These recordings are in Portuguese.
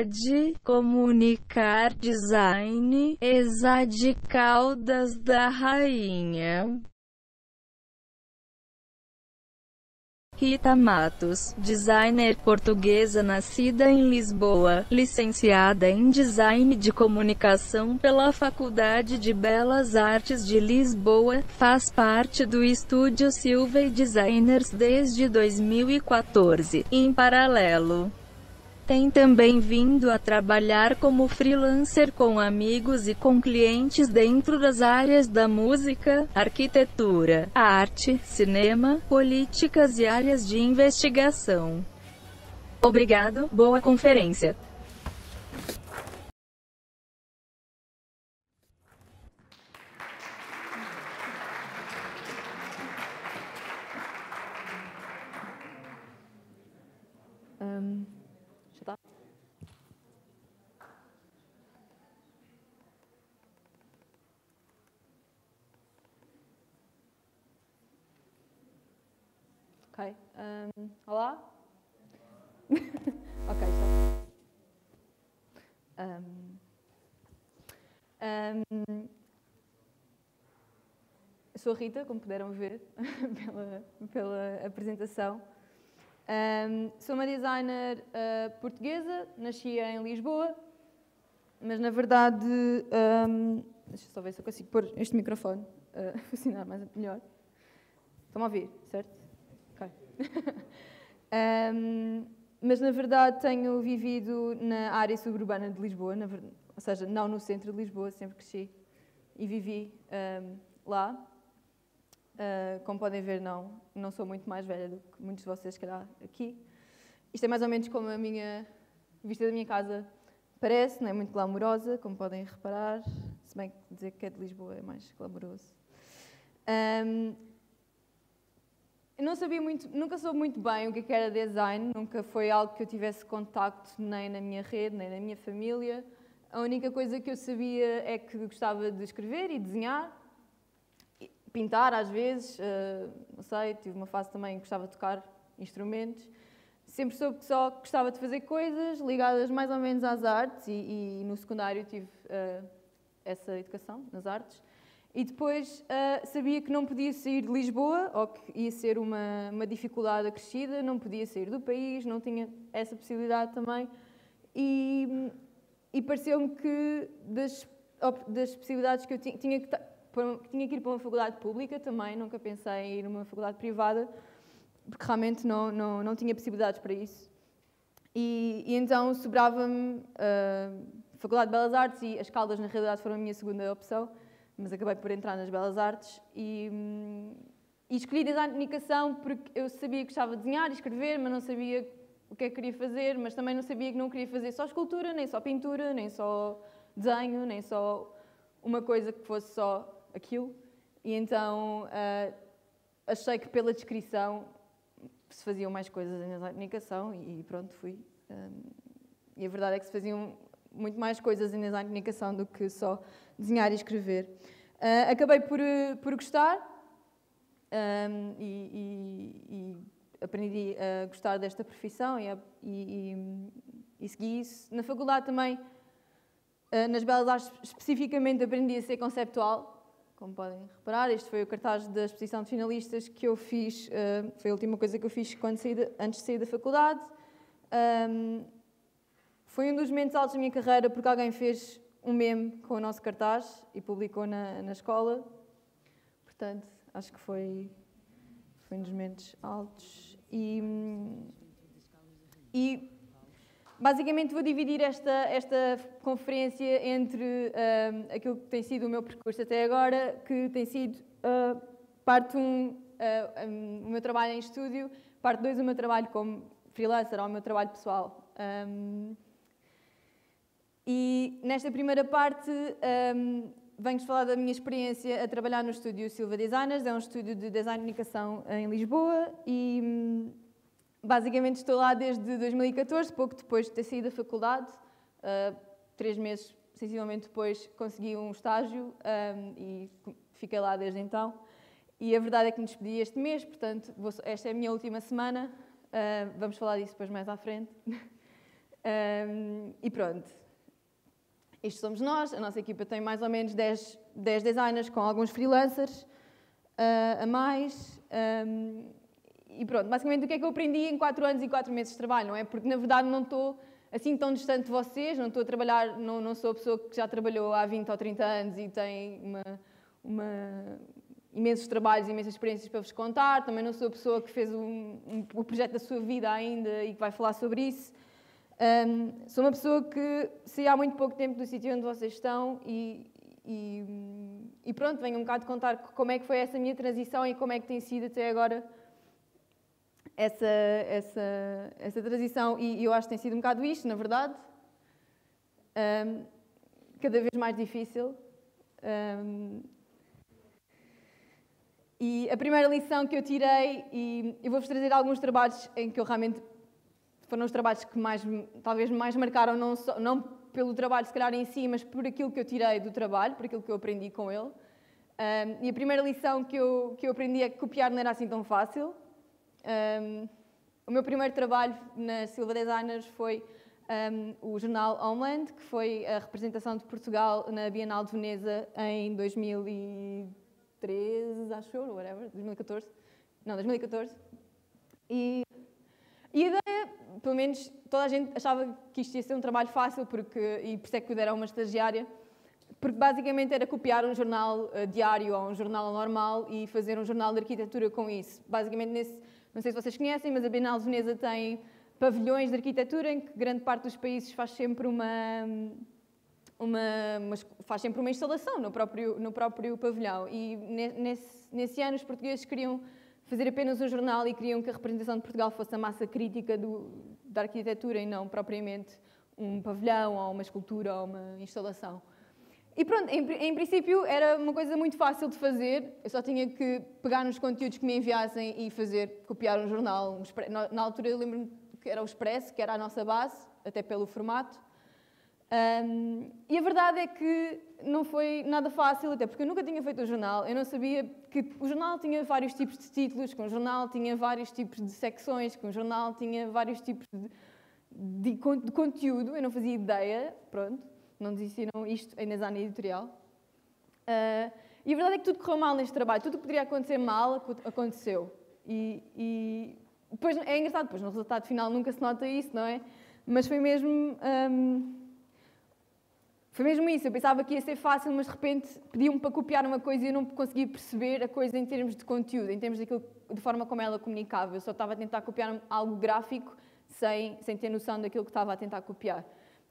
Code, Comunicar Design, Exade Caldas da Rainha. Rita Matos, designer portuguesa nascida em Lisboa, licenciada em Design de Comunicação pela Faculdade de Belas Artes de Lisboa, faz parte do estúdio Silva Designers desde 2014. Em paralelo, tem também vindo a trabalhar como freelancer com amigos e com clientes dentro das áreas da música, arquitetura, arte, cinema, políticas e áreas de investigação. Obrigado, boa conferência. Um... Ok. Um, olá? ok, já. Um, um, sou a Rita, como puderam ver pela, pela apresentação. sou uma designer uh, portuguesa, nasci em Lisboa, mas na verdade. deixa eu só ver se eu consigo pôr este microfone a uh, funcionar mais melhor. Estão a ouvir, certo? um, mas, na verdade, tenho vivido na área suburbana de Lisboa, verdade, ou seja, não no centro de Lisboa, sempre cresci e vivi um, lá. Uh, como podem ver, não, não sou muito mais velha do que muitos de vocês, que calhar, aqui. Isto é mais ou menos como a minha vista da minha casa parece, não é muito glamourosa, como podem reparar, se bem que dizer que é de Lisboa é mais glamouroso. Um, eu não sabia muito, nunca soube muito bem o é que era design, nunca foi algo que eu tivesse contacto nem na minha rede, nem na minha família. A única coisa que eu sabia é que gostava de escrever e desenhar, pintar às vezes, uh, não sei, tive uma fase também que gostava de tocar instrumentos. Sempre soube que só gostava de fazer coisas ligadas mais ou menos às artes e, e no secundário tive uh, essa educação nas artes. E depois uh, sabia que não podia sair de Lisboa, ou que ia ser uma, uma dificuldade acrescida, não podia sair do país, não tinha essa possibilidade também. E, e pareceu-me que das, das possibilidades que eu tinha, tinha que, tinha que ir para uma faculdade pública também, nunca pensei em ir numa faculdade privada, porque realmente não, não, não tinha possibilidades para isso. E, e então sobrava-me a Faculdade de Belas Artes e as Caldas, na realidade, foram a minha segunda opção mas acabei por entrar nas Belas Artes e, e escolhi design de comunicação porque eu sabia que gostava de desenhar e escrever, mas não sabia o que é que queria fazer, mas também não sabia que não queria fazer só escultura, nem só pintura, nem só desenho, nem só uma coisa que fosse só aquilo. E então uh, achei que pela descrição se faziam mais coisas em comunicação e pronto, fui. Um, e a verdade é que se faziam muito mais coisas em design de comunicação do que só desenhar e escrever. Uh, acabei por, eh, por gostar um, e, e, e, aprendi a gostar desta profissão e, e, e segui isso. Na faculdade também, uh, nas Belas Artes especificamente, aprendi a ser conceptual, como podem reparar. Este foi o cartaz da exposição de finalistas que eu fiz, uh, foi a última coisa que eu fiz quando saí de, antes de sair da faculdade. Um, foi um dos momentos altos da minha carreira porque alguém fez um meme com o nosso cartaz e publicou na, na escola. Portanto, acho que foi, foi um dos momentos altos. E, e basicamente vou dividir esta, esta conferência entre uh, aquilo que tem sido o meu percurso até agora, que tem sido uh, parte 1, um, uh, um, o meu trabalho em estúdio, parte 2, o meu trabalho como freelancer, ou o meu trabalho pessoal. Um, e nesta primeira parte um, venho-vos falar da minha experiência a trabalhar no estúdio Silva Designers, é um estúdio de design e comunicação em Lisboa e um, basicamente estou lá desde 2014, pouco depois de ter saído da faculdade, uh, três meses sensivelmente depois consegui um estágio um, e fiquei lá desde então. E a verdade é que me despedi este mês, portanto, vou, esta é a minha última semana. Uh, vamos falar disso depois mais à frente. Um, e pronto. Isto somos nós. A nossa equipa tem mais ou menos 10, 10 designers com alguns freelancers uh, a mais. Um, e pronto, basicamente o que é que eu aprendi em 4 anos e 4 meses de trabalho, não é? Porque na verdade não estou assim tão distante de vocês, não estou a trabalhar, não, não sou a pessoa que já trabalhou há 20 ou 30 anos e tem uma, uma, imensos trabalhos, imensas experiências para vos contar, também não sou a pessoa que fez um, um, o projeto da sua vida ainda e que vai falar sobre isso. Um, sou uma pessoa que saí há muito pouco tempo do sítio onde vocês estão e, e, e, pronto, venho um bocado contar como é que foi essa minha transição e como é que tem sido até agora essa, essa, essa transição. E, eu acho que tem sido um bocado isto, na verdade. Um, cada vez mais difícil. Um, e a primeira lição que eu tirei, e eu vou-vos trazer alguns trabalhos em que eu realmente foram os trabalhos que mais, talvez mais marcaram, não, só, não pelo trabalho se calhar em si, mas por aquilo que eu tirei do trabalho, por aquilo que eu aprendi com ele. Um, e a primeira lição que eu, que eu aprendi é que copiar não era assim tão fácil. Um, o meu primeiro trabalho na Silva Designers foi um, o jornal Homeland, que foi a representação de Portugal na Bienal de Veneza em 2013, acho eu, whatever, 2014. Não, 2014. E e a ideia, pelo menos toda a gente achava que isto ia ser um trabalho fácil, porque, e por isso é que eu era uma estagiária, porque basicamente era copiar um jornal uh, diário ou um jornal normal e fazer um jornal de arquitetura com isso. Basicamente, nesse, não sei se vocês conhecem, mas a Bienal de Veneza tem pavilhões de arquitetura em que grande parte dos países faz sempre uma, uma, uma faz sempre uma instalação no próprio, no próprio pavilhão. E nesse, nesse ano os portugueses queriam fazer apenas um jornal e queriam que a representação de Portugal fosse a massa crítica do, da arquitetura e não propriamente um pavilhão ou uma escultura ou uma instalação. E pronto, em, em, princípio era uma coisa muito fácil de fazer, eu só tinha que pegar nos conteúdos que me enviassem e fazer, copiar um jornal. Um, na, altura eu lembro-me que era o Expresso, que era a nossa base, até pelo formato. Um, e a verdade é que não foi nada fácil, até porque eu nunca tinha feito o jornal. Eu não sabia que o jornal tinha vários tipos de títulos, que o jornal tinha vários tipos de secções, que o jornal tinha vários tipos de, de, de conteúdo. Eu não fazia ideia, pronto, não ensinam isto em design editorial. Uh, e a verdade é que tudo correu mal neste trabalho. Tudo que poderia acontecer mal aconteceu. E, e depois, é engraçado, depois no resultado final nunca se nota isso, não é? Mas foi mesmo. Um, foi mesmo isso, eu pensava que ia ser fácil, mas de repente pediam-me para copiar uma coisa e eu não conseguia perceber a coisa em termos de conteúdo, em termos daquilo, de forma como ela comunicava. Eu só estava a tentar copiar algo gráfico sem, sem ter noção daquilo que estava a tentar copiar.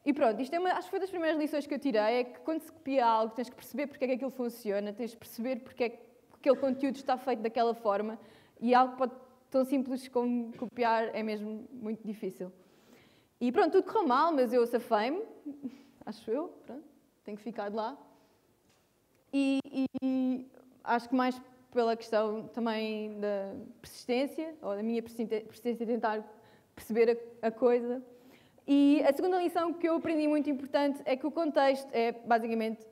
E pronto, isto é uma, acho que foi das primeiras lições que eu tirei, é que quando se copia algo tens que perceber porque é que aquilo funciona, tens que perceber porque é que aquele conteúdo está feito daquela forma e algo pode, tão simples como copiar é mesmo muito difícil. E pronto, tudo correu mal, mas eu safei-me acho eu, pronto, tenho ficar lá. E, e, acho que mais pela questão também da persistência, ou da minha persistência em tentar perceber a, a coisa. E a segunda lição que eu aprendi muito importante é que o contexto é basicamente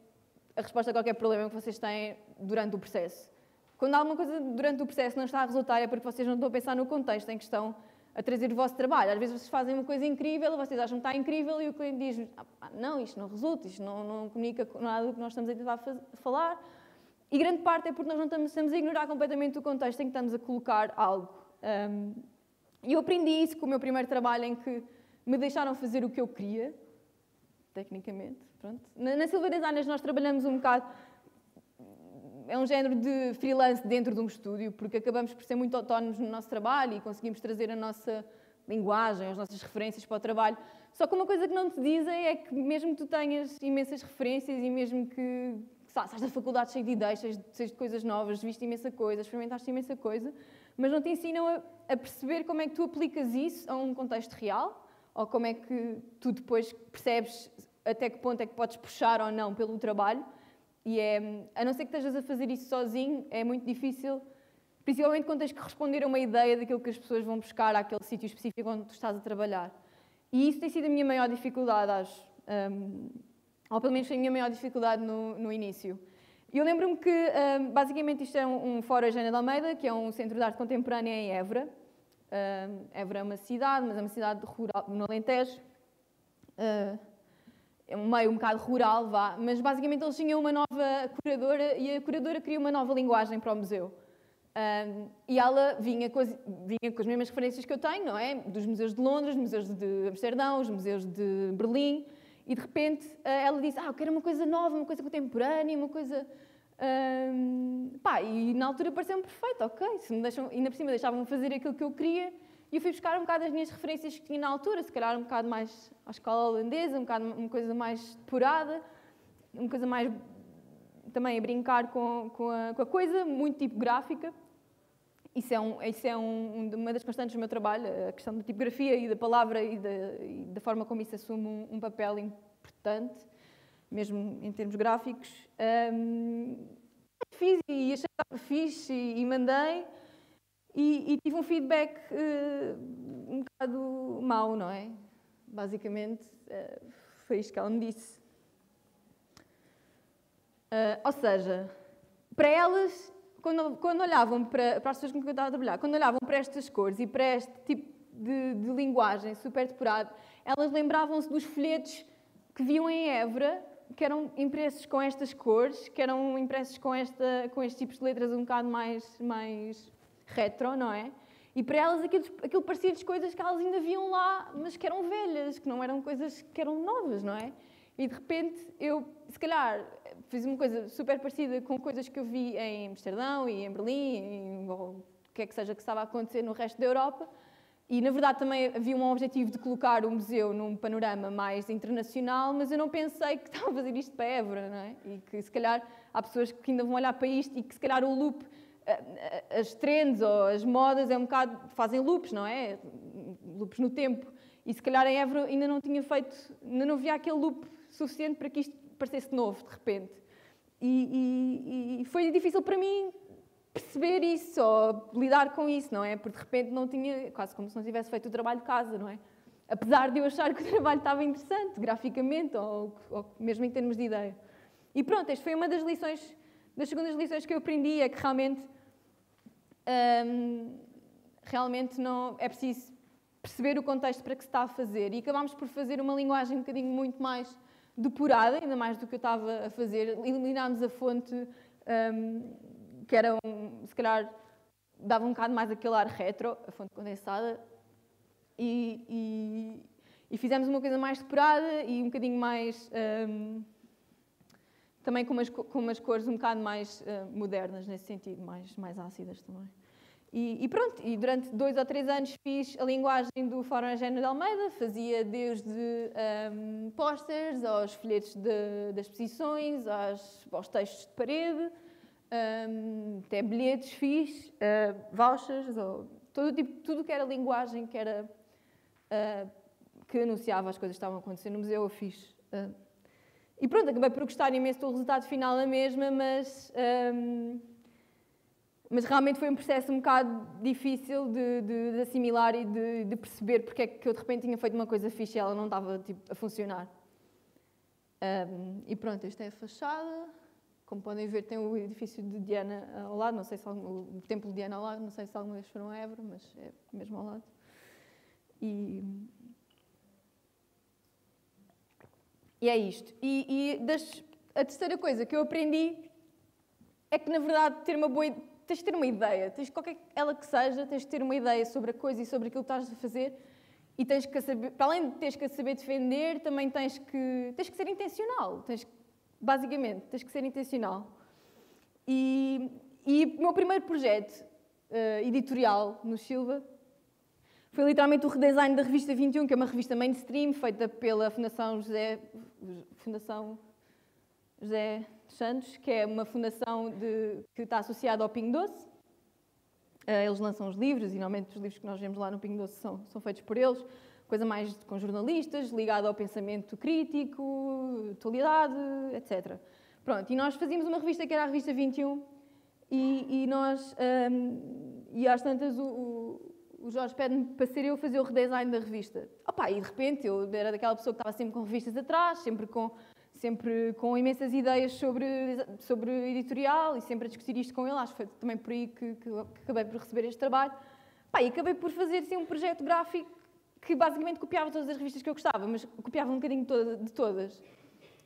a resposta a qualquer problema que vocês têm durante o processo. Quando alguma coisa durante o processo não está a resultar é porque vocês não estão a pensar no contexto em que estão a trazer o vosso trabalho. Às vezes vocês fazem uma coisa incrível, vocês acham que está incrível e o cliente diz: ah, não, isto não resulta, isto não, não comunica com nada do que nós estamos a tentar falar. E grande parte é porque nós não estamos, estamos a ignorar completamente o contexto em que estamos a colocar algo. Um, e eu aprendi isso com o meu primeiro trabalho em que me deixaram fazer o que eu queria, tecnicamente. Pronto. Na, na Silva Designers nós trabalhamos um bocado é um género de freelance dentro de um estúdio, porque acabamos por ser muito autónomos no nosso trabalho e conseguimos trazer a nossa linguagem, as nossas referências para o trabalho. Só que uma coisa que não te dizem é que mesmo que tu tenhas imensas referências e mesmo que estás da faculdade cheio de ideias, cheio de, coisas novas, viste imensa coisa, experimentaste imensa coisa, mas não te ensinam a, a perceber como é que tu aplicas isso a um contexto real ou como é que tu depois percebes até que ponto é que podes puxar ou não pelo trabalho e é, a não ser que estejas a fazer isso sozinho, é muito difícil, principalmente quando tens que responder a uma ideia daquilo que as pessoas vão buscar àquele sítio específico onde tu estás a trabalhar. E isso tem sido a minha maior dificuldade, acho. Um, ou pelo menos foi a minha maior dificuldade no, no início. Eu lembro-me que, um, basicamente, isto é um, um Fórum Eugênia de Almeida, que é um centro de arte contemporânea em Évora. Um, Évora é uma cidade, mas é uma cidade rural, no Alentejo. Uh, é um meio um bocado rural, vá, mas basicamente eles tinham uma nova curadora e a curadora criou uma nova linguagem para o museu. Um, e ela vinha com, as, vinha com as mesmas referências que eu tenho, não é? Dos museus de Londres, museus de Amsterdão, os museus de Berlim, e de repente uh, ela disse: Ah, eu quero uma coisa nova, uma coisa contemporânea, uma coisa. Um, pá, e na altura pareceu-me perfeito, ok, se me deixam, ainda por cima deixavam-me fazer aquilo que eu queria, e eu fui buscar um bocado as minhas referências que tinha na altura, se calhar um bocado mais à escola holandesa, um bocado uma coisa mais depurada, uma coisa mais também a brincar com, com, a, com a coisa, muito tipográfica. Isso é, um, isso é um, uma das constantes do meu trabalho, a questão da tipografia e da palavra e da, e da forma como isso assume um, um, papel importante, mesmo em termos gráficos. Um, fiz e achei fixe e, e mandei e, e, tive um feedback uh, um bocado mau, não é? Basicamente, uh, foi isto que ela me disse. Uh, ou seja, para elas, quando, quando olhavam para, para, as pessoas com quem eu estava a trabalhar, quando olhavam para estas cores e para este tipo de, de linguagem super depurado, elas lembravam-se dos folhetos que viam em Évora, que eram impressos com estas cores, que eram impressos com, esta, com estes tipos de letras um bocado mais, mais retro, não é? E para elas aquilo, aquilo parecia coisas que elas ainda viam lá, mas que eram velhas, que não eram coisas que eram novas, não é? E de repente eu, se calhar, fiz uma coisa super parecida com coisas que eu vi em Amsterdão e em Berlim, ou o que é que seja que estava a acontecer no resto da Europa. E na verdade também havia um objetivo de colocar o museu num panorama mais internacional, mas eu não pensei que estava a fazer isto para Évora, não é? E que se calhar há pessoas que ainda vão olhar para isto e que se calhar o loop as trends ou as modas é um bocado, fazem loops, não é? Loops no tempo. E se calhar em Évora ainda não tinha feito, ainda não havia aquele loop suficiente para que isto parecesse novo, de repente. E, e, e foi difícil para mim perceber isso, ou lidar com isso, não é? Porque de repente não tinha, quase como se não tivesse feito o trabalho de casa, não é? Apesar de eu achar que o trabalho estava interessante, graficamente, ou, ou mesmo em termos de ideia. E pronto, esta foi uma das lições, das segundas lições que eu aprendi, é que realmente um, realmente não é preciso perceber o contexto para que se está a fazer. E acabámos por fazer uma linguagem um bocadinho muito mais depurada, ainda mais do que eu estava a fazer. Eliminámos a fonte, um, que era, um, se calhar, dava um bocado mais aquele ar retro, a fonte condensada, e, e, e fizemos uma coisa mais depurada e um bocadinho mais. Um, também com umas, com umas cores um bocado mais uh, modernas nesse sentido, mais, mais ácidas também. E, e, pronto, e durante dois ou três anos fiz a linguagem do Fórum Eugênio de Almeida, fazia desde um, posters aos folhetos de, das exposições, aos, aos, textos de parede, um, até bilhetes fiz, uh, vouchers, ou todo tipo, tudo que era linguagem que era uh, que anunciava as coisas que estavam acontecendo no museu, eu fiz. Uh, e pronto, acabei por gostar imenso do resultado final na mesma, mas, um, mas realmente foi um processo um bocado difícil de, de, de assimilar e de, de, perceber porque é que eu de repente tinha feito uma coisa fixe e ela não estava tipo, a funcionar. Um, e pronto, esta é a fachada. Como podem ver, tem o edifício de Diana ao lado, não sei se o templo de Diana ao lado, não sei se alguma vez foram a Évora, mas é mesmo ao lado. E, E é isto. E, e das, a terceira coisa que eu aprendi é que, na verdade, ter uma boa, tens de ter uma ideia, tens qualquer ela que seja, tens de ter uma ideia sobre a coisa e sobre aquilo que estás a fazer e tens que saber, para além de teres que saber defender, também tens que, tens que ser intencional, tens, basicamente, tens que ser intencional. E, e o meu primeiro projeto uh, editorial no Silva foi literalmente o redesign da revista 21, que é uma revista mainstream feita pela Fundação José, fundação José Santos, que é uma fundação de, que está associada ao Pingo Doce. Eh, eles lançam os livros e normalmente os livros que nós vemos lá no Pingo Doce são, são feitos por eles. Coisa mais com jornalistas, ligada ao pensamento crítico, atualidade, etc. Pronto, e nós fazíamos uma revista que era a revista 21 e, e nós, ehm, e às tantas, o, o Jorge pede-me para ser eu fazer o redesign da revista. Opa, e de repente eu era daquela pessoa que estava sempre com revistas atrás, sempre com, sempre com imensas ideias sobre, sobre editorial e sempre a discutir isto com ele. Acho que foi também por aí que, que, que acabei por receber este trabalho. Pá, e acabei por fazer assim, um projeto gráfico que basicamente copiava todas as revistas que eu gostava, mas copiava um bocadinho de todas.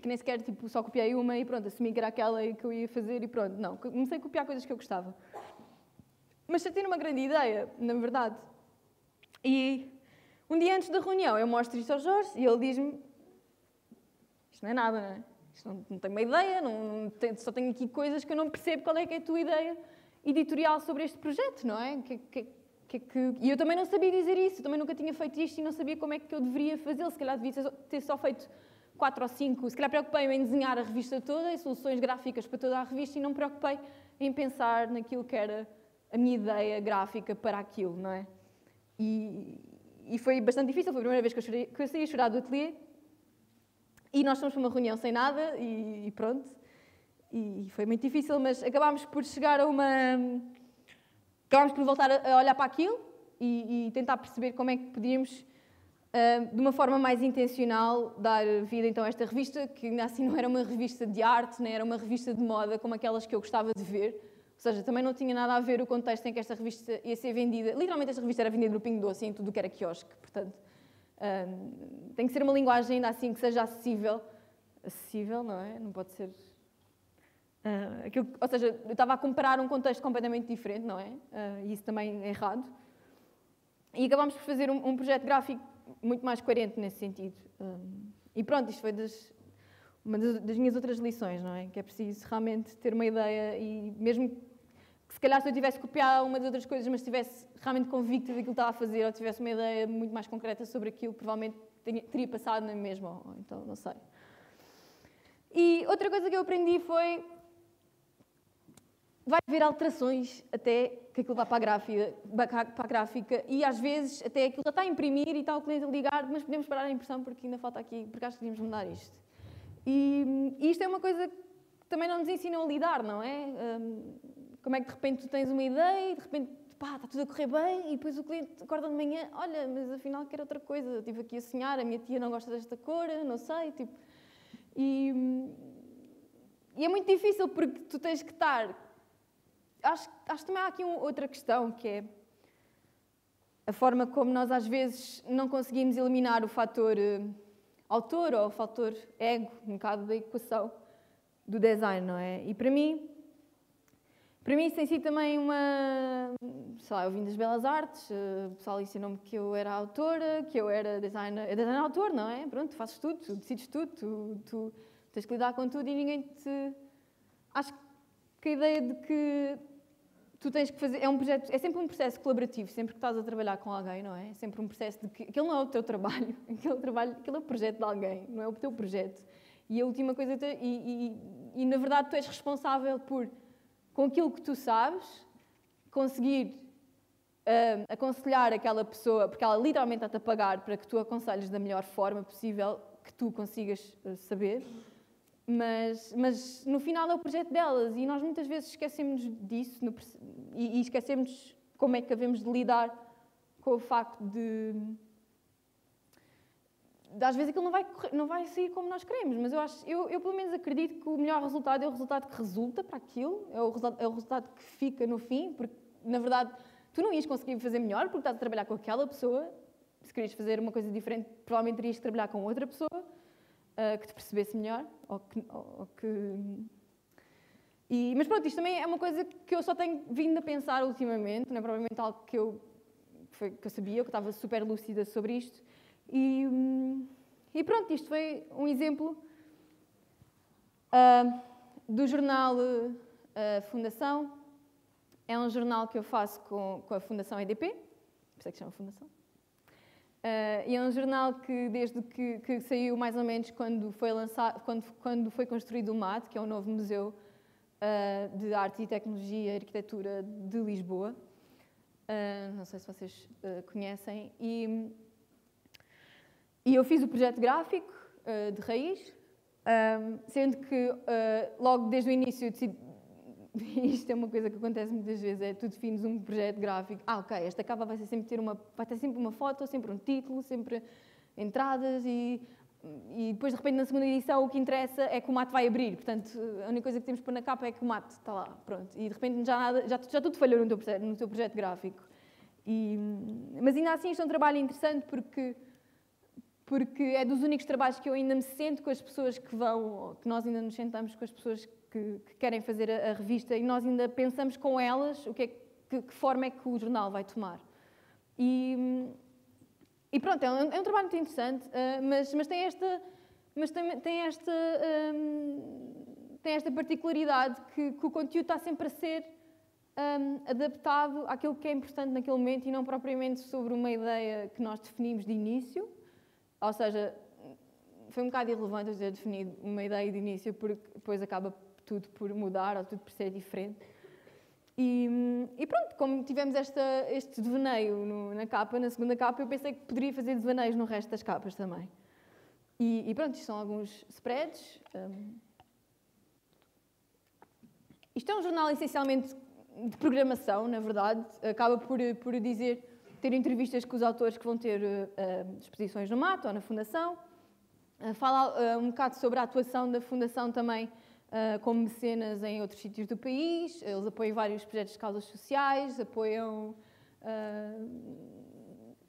Que nem sequer tipo, só copiei uma e pronto, assumi que era aquela que eu ia fazer e pronto. Não, comecei a copiar coisas que eu gostava. Mas já tinha uma grande ideia, na verdade. E um dia antes da reunião eu mostro isto ao Jorge e ele diz-me: Isto não é nada, não é? Isto não, não tenho uma ideia, não, não, só tenho aqui coisas que eu não percebo qual é que é a tua ideia editorial sobre este projeto, não é? Que, que, que, que... E eu também não sabia dizer isso, eu também nunca tinha feito isto e não sabia como é que eu deveria fazê-lo. Se calhar devia ter só feito quatro ou cinco. Se calhar preocupei-me em desenhar a revista toda, e soluções gráficas para toda a revista e não me preocupei em pensar naquilo que era a minha ideia gráfica para aquilo, não é? E, e foi bastante difícil, foi a primeira vez que eu, chorei, que eu saí a chorar do ateliê. E nós fomos para uma reunião sem nada e, e pronto. E foi muito difícil, mas acabámos por chegar a uma. Acabámos por voltar a olhar para aquilo e, e tentar perceber como é que podíamos, uh, de uma forma mais intencional, dar vida então a esta revista, que ainda assim não era uma revista de arte, nem era uma revista de moda como aquelas que eu gostava de ver. Ou seja, também não tinha nada a ver o contexto em que esta revista ia ser vendida. Literalmente, esta revista era vendida no Pingo Doce, em tudo o que era quiosque. Portanto, uh, tem que ser uma linguagem ainda assim que seja acessível. Acessível, não é? Não pode ser Uh, aquilo, ou seja, eu estava a comparar um contexto completamente diferente, não é? Uh, e isso também é errado. E acabámos por fazer um, um projeto gráfico muito mais coerente nesse sentido. Um, e pronto, isto foi das, uma das, das, minhas outras lições, não é? Que é preciso realmente ter uma ideia e mesmo que se calhar se eu tivesse copiado uma das outras coisas, mas estivesse realmente convicta daquilo que estava a fazer ou tivesse uma ideia muito mais concreta sobre aquilo, provavelmente teria, passado na mesma, ou então não sei. E outra coisa que eu aprendi foi vai haver alterações até que aquilo vá para a, gráfica, para a gráfica e às vezes até aquilo já está a imprimir e está o cliente a ligar, mas podemos parar a impressão porque ainda falta aqui, porque acho que devíamos mudar isto. E, e isto é uma coisa que também não nos ensinam a lidar, não é? Um, como é que de repente tu tens uma ideia e de repente pá, está tudo a correr bem e depois o cliente acorda de manhã, olha, mas afinal quer outra coisa, estive aqui a sonhar, a minha tia não gosta desta cor, não sei, tipo... E, e é muito difícil porque tu tens que estar acho, acho também há aqui um, outra questão que é a forma como nós às vezes não conseguimos eliminar o fator uh, autor ou o fator ego, um bocado da equação do design, não é? E para mim, para mim isso tem sido também uma... Sei lá, eu vim das Belas Artes, uh, o pessoal ensinou-me que eu era autora, que eu era designer, é designer autor, não é? Pronto, tu fazes tudo, tu decides tudo, tu, tu tens que lidar com tudo e ninguém te... Acho que a ideia de que tu tens que fazer, é um projeto, é sempre um processo colaborativo, sempre que estás a trabalhar com alguém, não é? É sempre um processo de que aquele não é o teu trabalho, aquele trabalho, aquele é o projeto de alguém, não é o teu projeto. E a última coisa, e, e, e na verdade tu és responsável por, com aquilo que tu sabes, conseguir uh, aconselhar aquela pessoa, porque ela literalmente está-te a pagar para que tu aconselhes da melhor forma possível que tu consigas uh, saber. Mas, mas no final é o projeto delas e nós muitas vezes esquecemos disso no, e, e esquecemos como é que havemos de lidar com o facto de às vezes aquilo não vai, não vai sair como nós queremos, mas eu, acho, eu, eu pelo menos acredito que o melhor resultado é o resultado que resulta para aquilo, é o, resultado, é o resultado que fica no fim, porque na verdade tu não ias conseguir fazer melhor porque estás a trabalhar com aquela pessoa, se querias fazer uma coisa diferente, provavelmente terias que trabalhar com outra pessoa uh, que te percebesse melhor, ou que, ou que... E, mas pronto, isto também é uma coisa que eu só tenho vindo a pensar ultimamente, não é provavelmente algo que eu, que eu sabia, que eu estava super lúcida sobre isto. E, e pronto, isto foi um exemplo uh, do jornal uh, Fundação. É um jornal que eu faço com, com a Fundação EDP, por isso é que chama Fundação. Uh, e é um jornal que, desde que, que, saiu mais ou menos quando foi, lançado, quando, quando foi construído o MAT, que é o novo Museu uh, de Arte e Tecnologia e Arquitetura de Lisboa, uh, não sei se vocês conhecem, e, e, eu fiz o projeto gráfico de raiz, sendo que logo desde o início decidi, isto é uma coisa que acontece muitas vezes, é tu defines um projeto gráfico, ah ok, esta capa vai, sempre ter uma, vai ter sempre uma foto, sempre um título, sempre entradas e, e depois de repente na segunda edição o que interessa é que o mate vai abrir, portanto a única coisa que temos para na capa é que o mate está lá, pronto, e de repente já, nada, já, já tudo falhou no teu, no teu projeto gráfico. E, mas ainda assim isto é um trabalho interessante porque, porque é dos únicos trabalhos que eu ainda me sento com as pessoas que vão, que nós ainda nos sentamos com as pessoas que, que querem fazer a, a, revista e nós ainda pensamos com elas o que, é, que, que forma é que o jornal vai tomar. E, e pronto, é um, é um, trabalho muito interessante, uh, mas, mas tem esta, mas tem, tem esta, um, tem esta particularidade que, que, o conteúdo está sempre a ser um, adaptado àquilo que é importante naquele momento e não propriamente sobre uma ideia que nós definimos de início. Ou seja, foi um bocado irrelevante eu ter definido uma ideia de início porque depois acaba tudo por mudar ou tudo por ser diferente. E, e pronto, como tivemos esta, este devaneio no, na capa, na segunda capa, eu pensei que poderia fazer devaneios no resto das capas também. E, e pronto, isto são alguns spreads. Um, isto é um jornal essencialmente de programação, na verdade. Acaba por, por dizer, ter entrevistas com os autores que vão ter uh, exposições no mato ou na Fundação. Uh, fala uh, um bocado sobre a atuação da Fundação também como mecenas em outros sítios do país. Eles apoiam vários projetos de causas sociais, apoiam.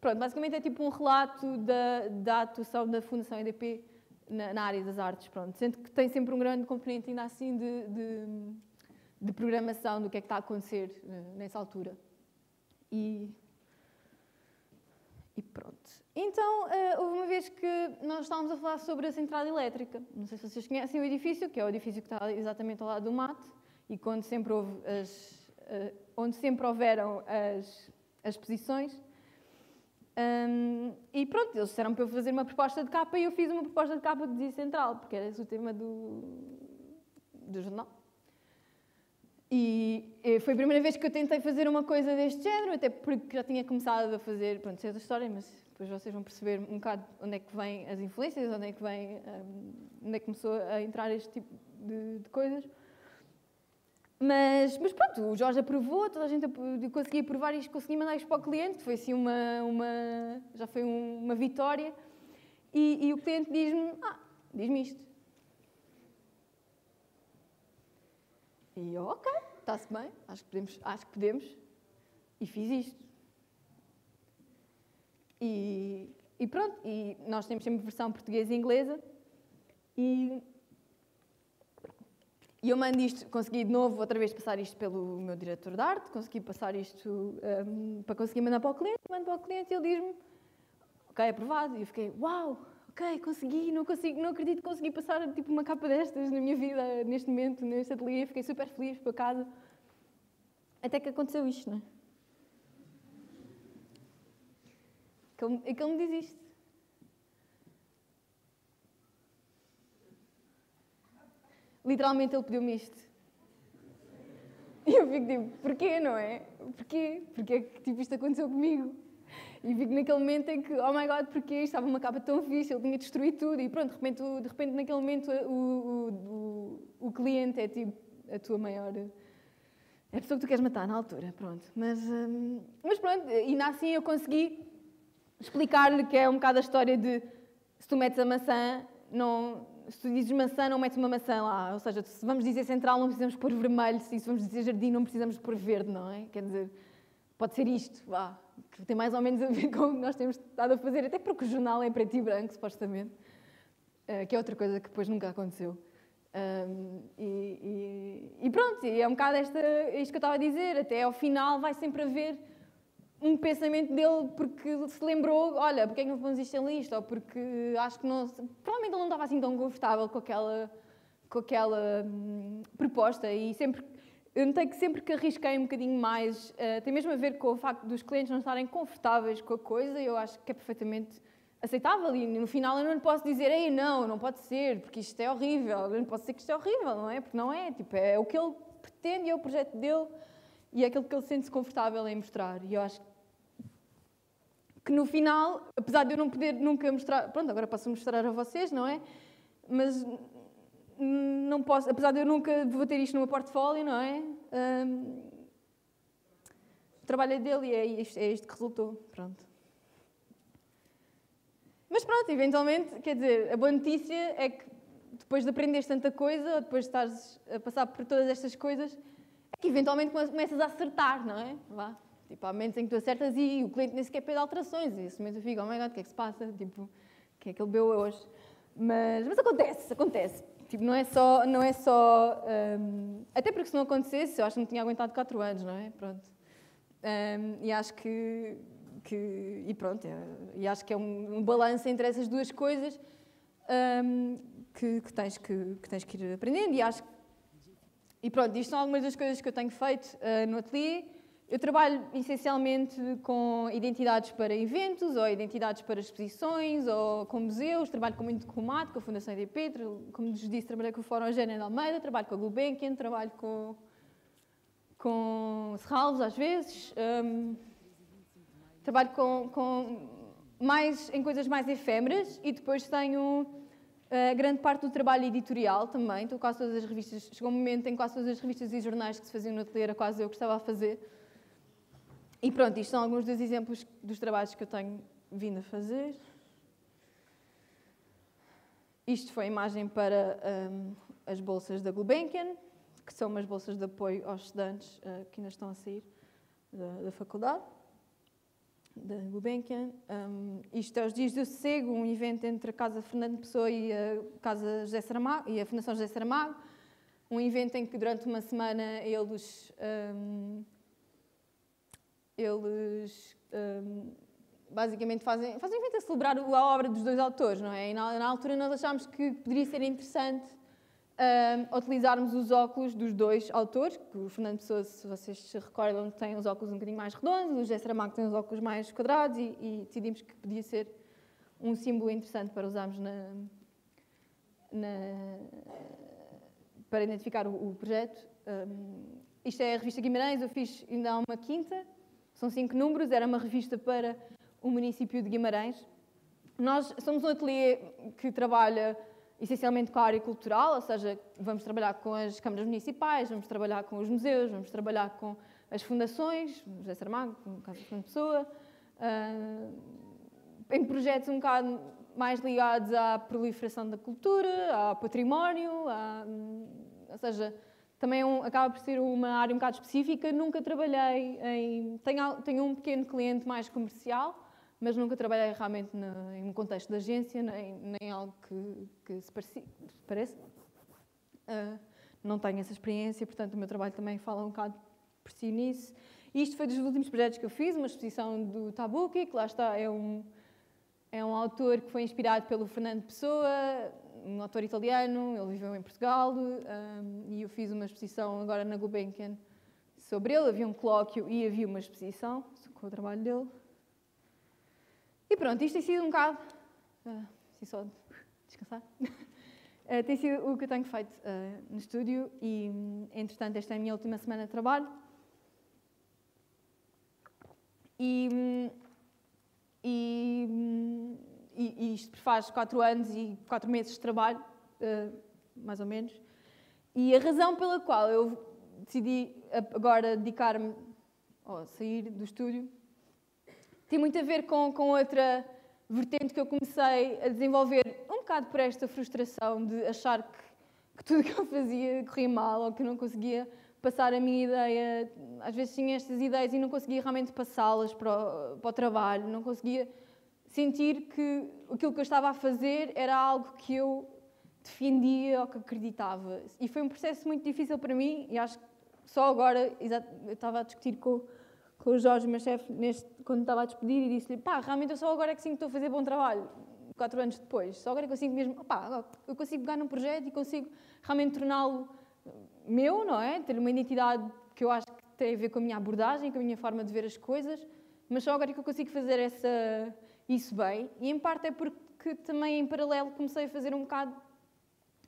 Pronto, basicamente é tipo um relato da, da atuação da Fundação EDP na, na, área das artes. Pronto, sendo que tem sempre um grande componente, ainda assim, de, de, de programação do que é que está a acontecer nessa altura. E, e pronto. Então, eh, houve uma vez que nós estávamos a falar sobre a central elétrica. Não sei se vocês conhecem o edifício, que é o edifício que está exatamente ao lado do mate, e quando sempre houve as, eh, onde sempre houveram as, as exposições. Um, e pronto, eles disseram para eu fazer uma proposta de capa e eu fiz uma proposta de capa que dizia central, porque era esse o tema do, do jornal. E foi a primeira vez que eu tentei fazer uma coisa deste género, até porque já tinha começado a fazer, pronto, sei da história, mas depois vocês vão perceber um bocado onde é que vêm as influências, onde é que vem, um, onde é que começou a entrar este tipo de, de coisas. Mas, mas, pronto, o Jorge aprovou, toda a gente consegui aprovar isto, consegui mandar isto para o cliente, foi assim uma, uma já foi um, uma vitória. E, e o cliente diz-me, ah, diz-me isto. E eu, ok, está-se bem, acho que, podemos, acho que podemos. E fiz isto. E, e pronto, e nós temos sempre versão portuguesa e inglesa. E, e eu mando isto, consegui de novo outra vez passar isto pelo meu diretor de arte, consegui passar isto um, para conseguir mandar para o cliente, mando para o cliente e ele diz-me, ok, aprovado. E eu fiquei, uau, ok, consegui, não, consigo, não acredito que consegui passar tipo, uma capa destas na minha vida, neste momento, neste ateliê. Fiquei super feliz para casa. Até que aconteceu isto, não é? que ele, é que ele me diz isto. Literalmente ele pediu-me isto. E eu fico tipo, porquê, não é? Porquê? Porquê que tipo, isto aconteceu comigo? E fico naquele momento em que, oh my god, porquê? Estava uma capa tão fixe, ele tinha destruído tudo e pronto, de repente, de repente naquele momento o, o, o, cliente é tipo a tua maior é a pessoa que tu queres matar na altura, pronto. Mas, hum, mas pronto, e assim eu consegui explicar-lhe que é um bocado a história de se tu metes a maçã, não, se tu dizes maçã, não metes uma maçã lá. Ou seja, se vamos dizer central, não precisamos pôr vermelho, se vamos dizer jardim, não precisamos pôr verde, não é? Quer dizer, pode ser isto, vá, que tem mais ou menos a ver com o que nós temos estado a fazer, até porque o jornal é preto e branco, supostamente, uh, que é outra coisa que depois nunca aconteceu. Um, e, e, e, pronto, é um bocado esta, isto que eu estava a dizer, até ao final vai sempre haver um pensamento dele porque se lembrou, olha, porque é que não fomos isto em lista? Ou porque acho que não. Provavelmente ele não estava assim tão confortável com aquela, com aquela hum, proposta e sempre. Eu notei que sempre que arrisquei um bocadinho mais, uh, tem mesmo a ver com o facto dos clientes não estarem confortáveis com a coisa, eu acho que é perfeitamente aceitável e no final eu não lhe posso dizer, ei, não, não pode ser, porque isto é horrível, eu não posso dizer que isto é horrível, não é? Porque não é, tipo, é o que ele pretende, é o projeto dele e é aquilo que ele sente-se confortável em mostrar. E eu acho que no final, apesar de eu não poder nunca mostrar, pronto, agora posso mostrar a vocês, não é? Mas não posso, apesar de eu nunca vou ter isto no meu portfólio, não é? Um, o trabalho é dele e é isto, é isto que resultou, pronto. Mas pronto, eventualmente, quer dizer, a boa notícia é que depois de aprenderes tanta coisa, depois de estares a passar por todas estas coisas, é que eventualmente começas a acertar, não é? Vá. Tipo, há momentos em que tu acertas e o cliente nem sequer pede alterações. E esse momento eu fico, oh my god, o que é que se passa? Tipo, o que é que ele bebeu hoje? Mas, mas acontece, acontece. Tipo, não é só. Não é só um, até porque se não acontecesse, eu acho que não tinha aguentado 4 anos, não é? Pronto. Um, e acho que, que. E pronto, é, e acho que é um, um balanço entre essas duas coisas um, que, que, tens que, que tens que ir aprendendo. E acho E pronto, isto são algumas das coisas que eu tenho feito uh, no ateliê. Eu trabalho essencialmente com identidades para eventos, ou identidades para exposições, ou com museus. Trabalho com muito com o com a Fundação EDP. Como vos disse, trabalhei com o Fórum Eugênio de Almeida, trabalho com a Gulbenkian, trabalho com, com Serralves às vezes. Um, trabalho com, com mais, em coisas mais efêmeras e depois tenho uh, grande parte do trabalho editorial também. Estou quase todas as revistas. Chegou um momento em quase todas as revistas e jornais que se faziam no ateliê quase eu que estava a fazer. E pronto, isto são alguns dos exemplos dos trabalhos que eu tenho vindo a fazer. Isto foi a imagem para um, as bolsas da Gulbenkian, que são umas bolsas de apoio aos estudantes uh, que ainda estão a sair da, da faculdade, da Gulbenkian. Um, isto é os Dias do Sossego, um evento entre a Casa Fernando Pessoa e a, Casa José Saramago, e a Fundação José Saramago. Um evento em que durante uma semana eles... Um, eles um, basicamente fazem, fazem evento a celebrar a obra dos dois autores, não é? E na, na altura nós achámos que poderia ser interessante um, utilizarmos os óculos dos dois autores, que o Fernando Pessoa, se vocês se recordam, tem os óculos um bocadinho mais redondos, o José Saramago tem os óculos mais quadrados e, e, decidimos que podia ser um símbolo interessante para usarmos na, na, para identificar o, o projeto. Um, isto é a revista Guimarães, eu fiz ainda há uma quinta, são cinco números, era uma revista para o município de Guimarães. Nós somos um ateliê que trabalha essencialmente com a área cultural, ou seja, vamos trabalhar com as câmaras municipais, vamos trabalhar com os museus, vamos trabalhar com as fundações, José Saramago, com Casa de Pessoa, uh, em projetos um bocado mais ligados à proliferação da cultura, ao património, à, ou seja, também é um, acaba por ser uma área um bocado específica. Nunca trabalhei em. Tenho, tenho um pequeno cliente mais comercial, mas nunca trabalhei realmente na, em um contexto de agência, nem, nem algo que, que se, pareci, pareça. Uh, não tenho essa experiência, portanto, o meu trabalho também fala um bocado por si nisso. Isto foi dos últimos projetos que eu fiz, uma exposição do Tabuki, que lá está, é um, é um autor que foi inspirado pelo Fernando Pessoa, um autor italiano, ele viveu em Portugal um, e eu fiz uma exposição agora na Gulbenkian sobre ele. Havia um colóquio e havia uma exposição com o trabalho dele. E pronto, isto tem sido um bocado. Uh, só descansar. uh, tem sido o que eu tenho feito uh, no estúdio e, entretanto, esta é a minha última semana de trabalho. E. e e, e isto faz quatro anos e quatro meses de trabalho, uh, mais ou menos. E a razão pela qual eu decidi agora dedicar-me, ou sair do estúdio, tem muito a ver com, com outra vertente que eu comecei a desenvolver, um bocado por esta frustração de achar que, que tudo que eu fazia corria mal ou que não conseguia passar a minha ideia. Às vezes tinha estas ideias e não conseguia realmente passá-las para, para o trabalho, não conseguia sentir que aquilo que eu estava a fazer era algo que eu defendia ou que acreditava. E foi um processo muito difícil para mim e acho que só agora, eu estava a discutir com, com o Jorge, meu chefe, neste, quando estava a despedir, e disse-lhe: pá, realmente eu só agora é que sinto que estou a fazer bom trabalho, quatro anos depois. Só agora é que eu consigo mesmo, pá, eu consigo pegar num projeto e consigo realmente torná-lo meu, não é? Ter uma identidade que eu acho que tem a ver com a minha abordagem, com a minha forma de ver as coisas, mas só agora é que eu consigo fazer essa isso bem, e em parte é porque também em paralelo comecei a fazer um bocado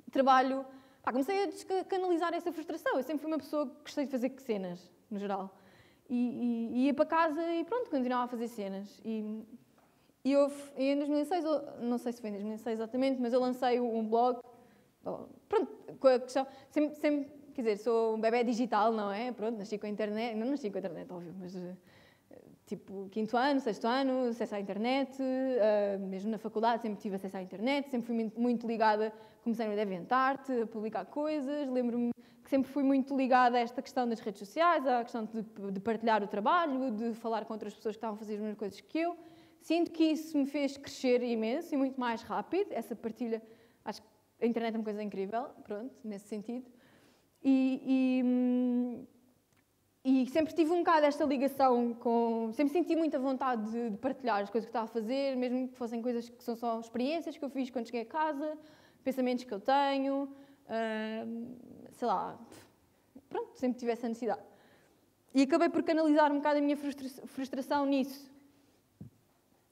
de trabalho. Pá, comecei a canalizar essa frustração. Eu sempre fui uma pessoa que gostei de fazer cenas, no geral. E, e, e ia para casa e pronto, continuava a fazer cenas. E, e houve, em 2006, não sei se foi em 2006 exatamente, mas eu lancei um blog. Pronto, com a questão. Sempre, sempre, quer dizer, sou um bebê digital, não é? Pronto, nasci com a internet. Não nasci com a internet, óbvio, mas tipo, quinto ano, sexto ano, acesso à internet, uh, mesmo na faculdade sempre tive acesso à internet, sempre fui muito, ligada, comecei no DeviantArt, a publicar coisas, lembro-me que sempre fui muito ligada a esta questão das redes sociais, à questão de, de, partilhar o trabalho, de falar com outras pessoas que estavam a fazer as mesmas coisas que eu. Sinto que isso me fez crescer imenso e muito mais rápido, essa partilha, acho que a internet é uma coisa incrível, pronto, nesse sentido. E, e, hum, e sempre tive um bocado esta ligação com. Sempre senti muita vontade de, de, partilhar as coisas que estava a fazer, mesmo que fossem coisas que são só experiências que eu fiz quando cheguei a casa, pensamentos que eu tenho, uh, sei lá. Pronto, sempre tive essa necessidade. E acabei por canalizar um bocado a minha frustra frustração nisso,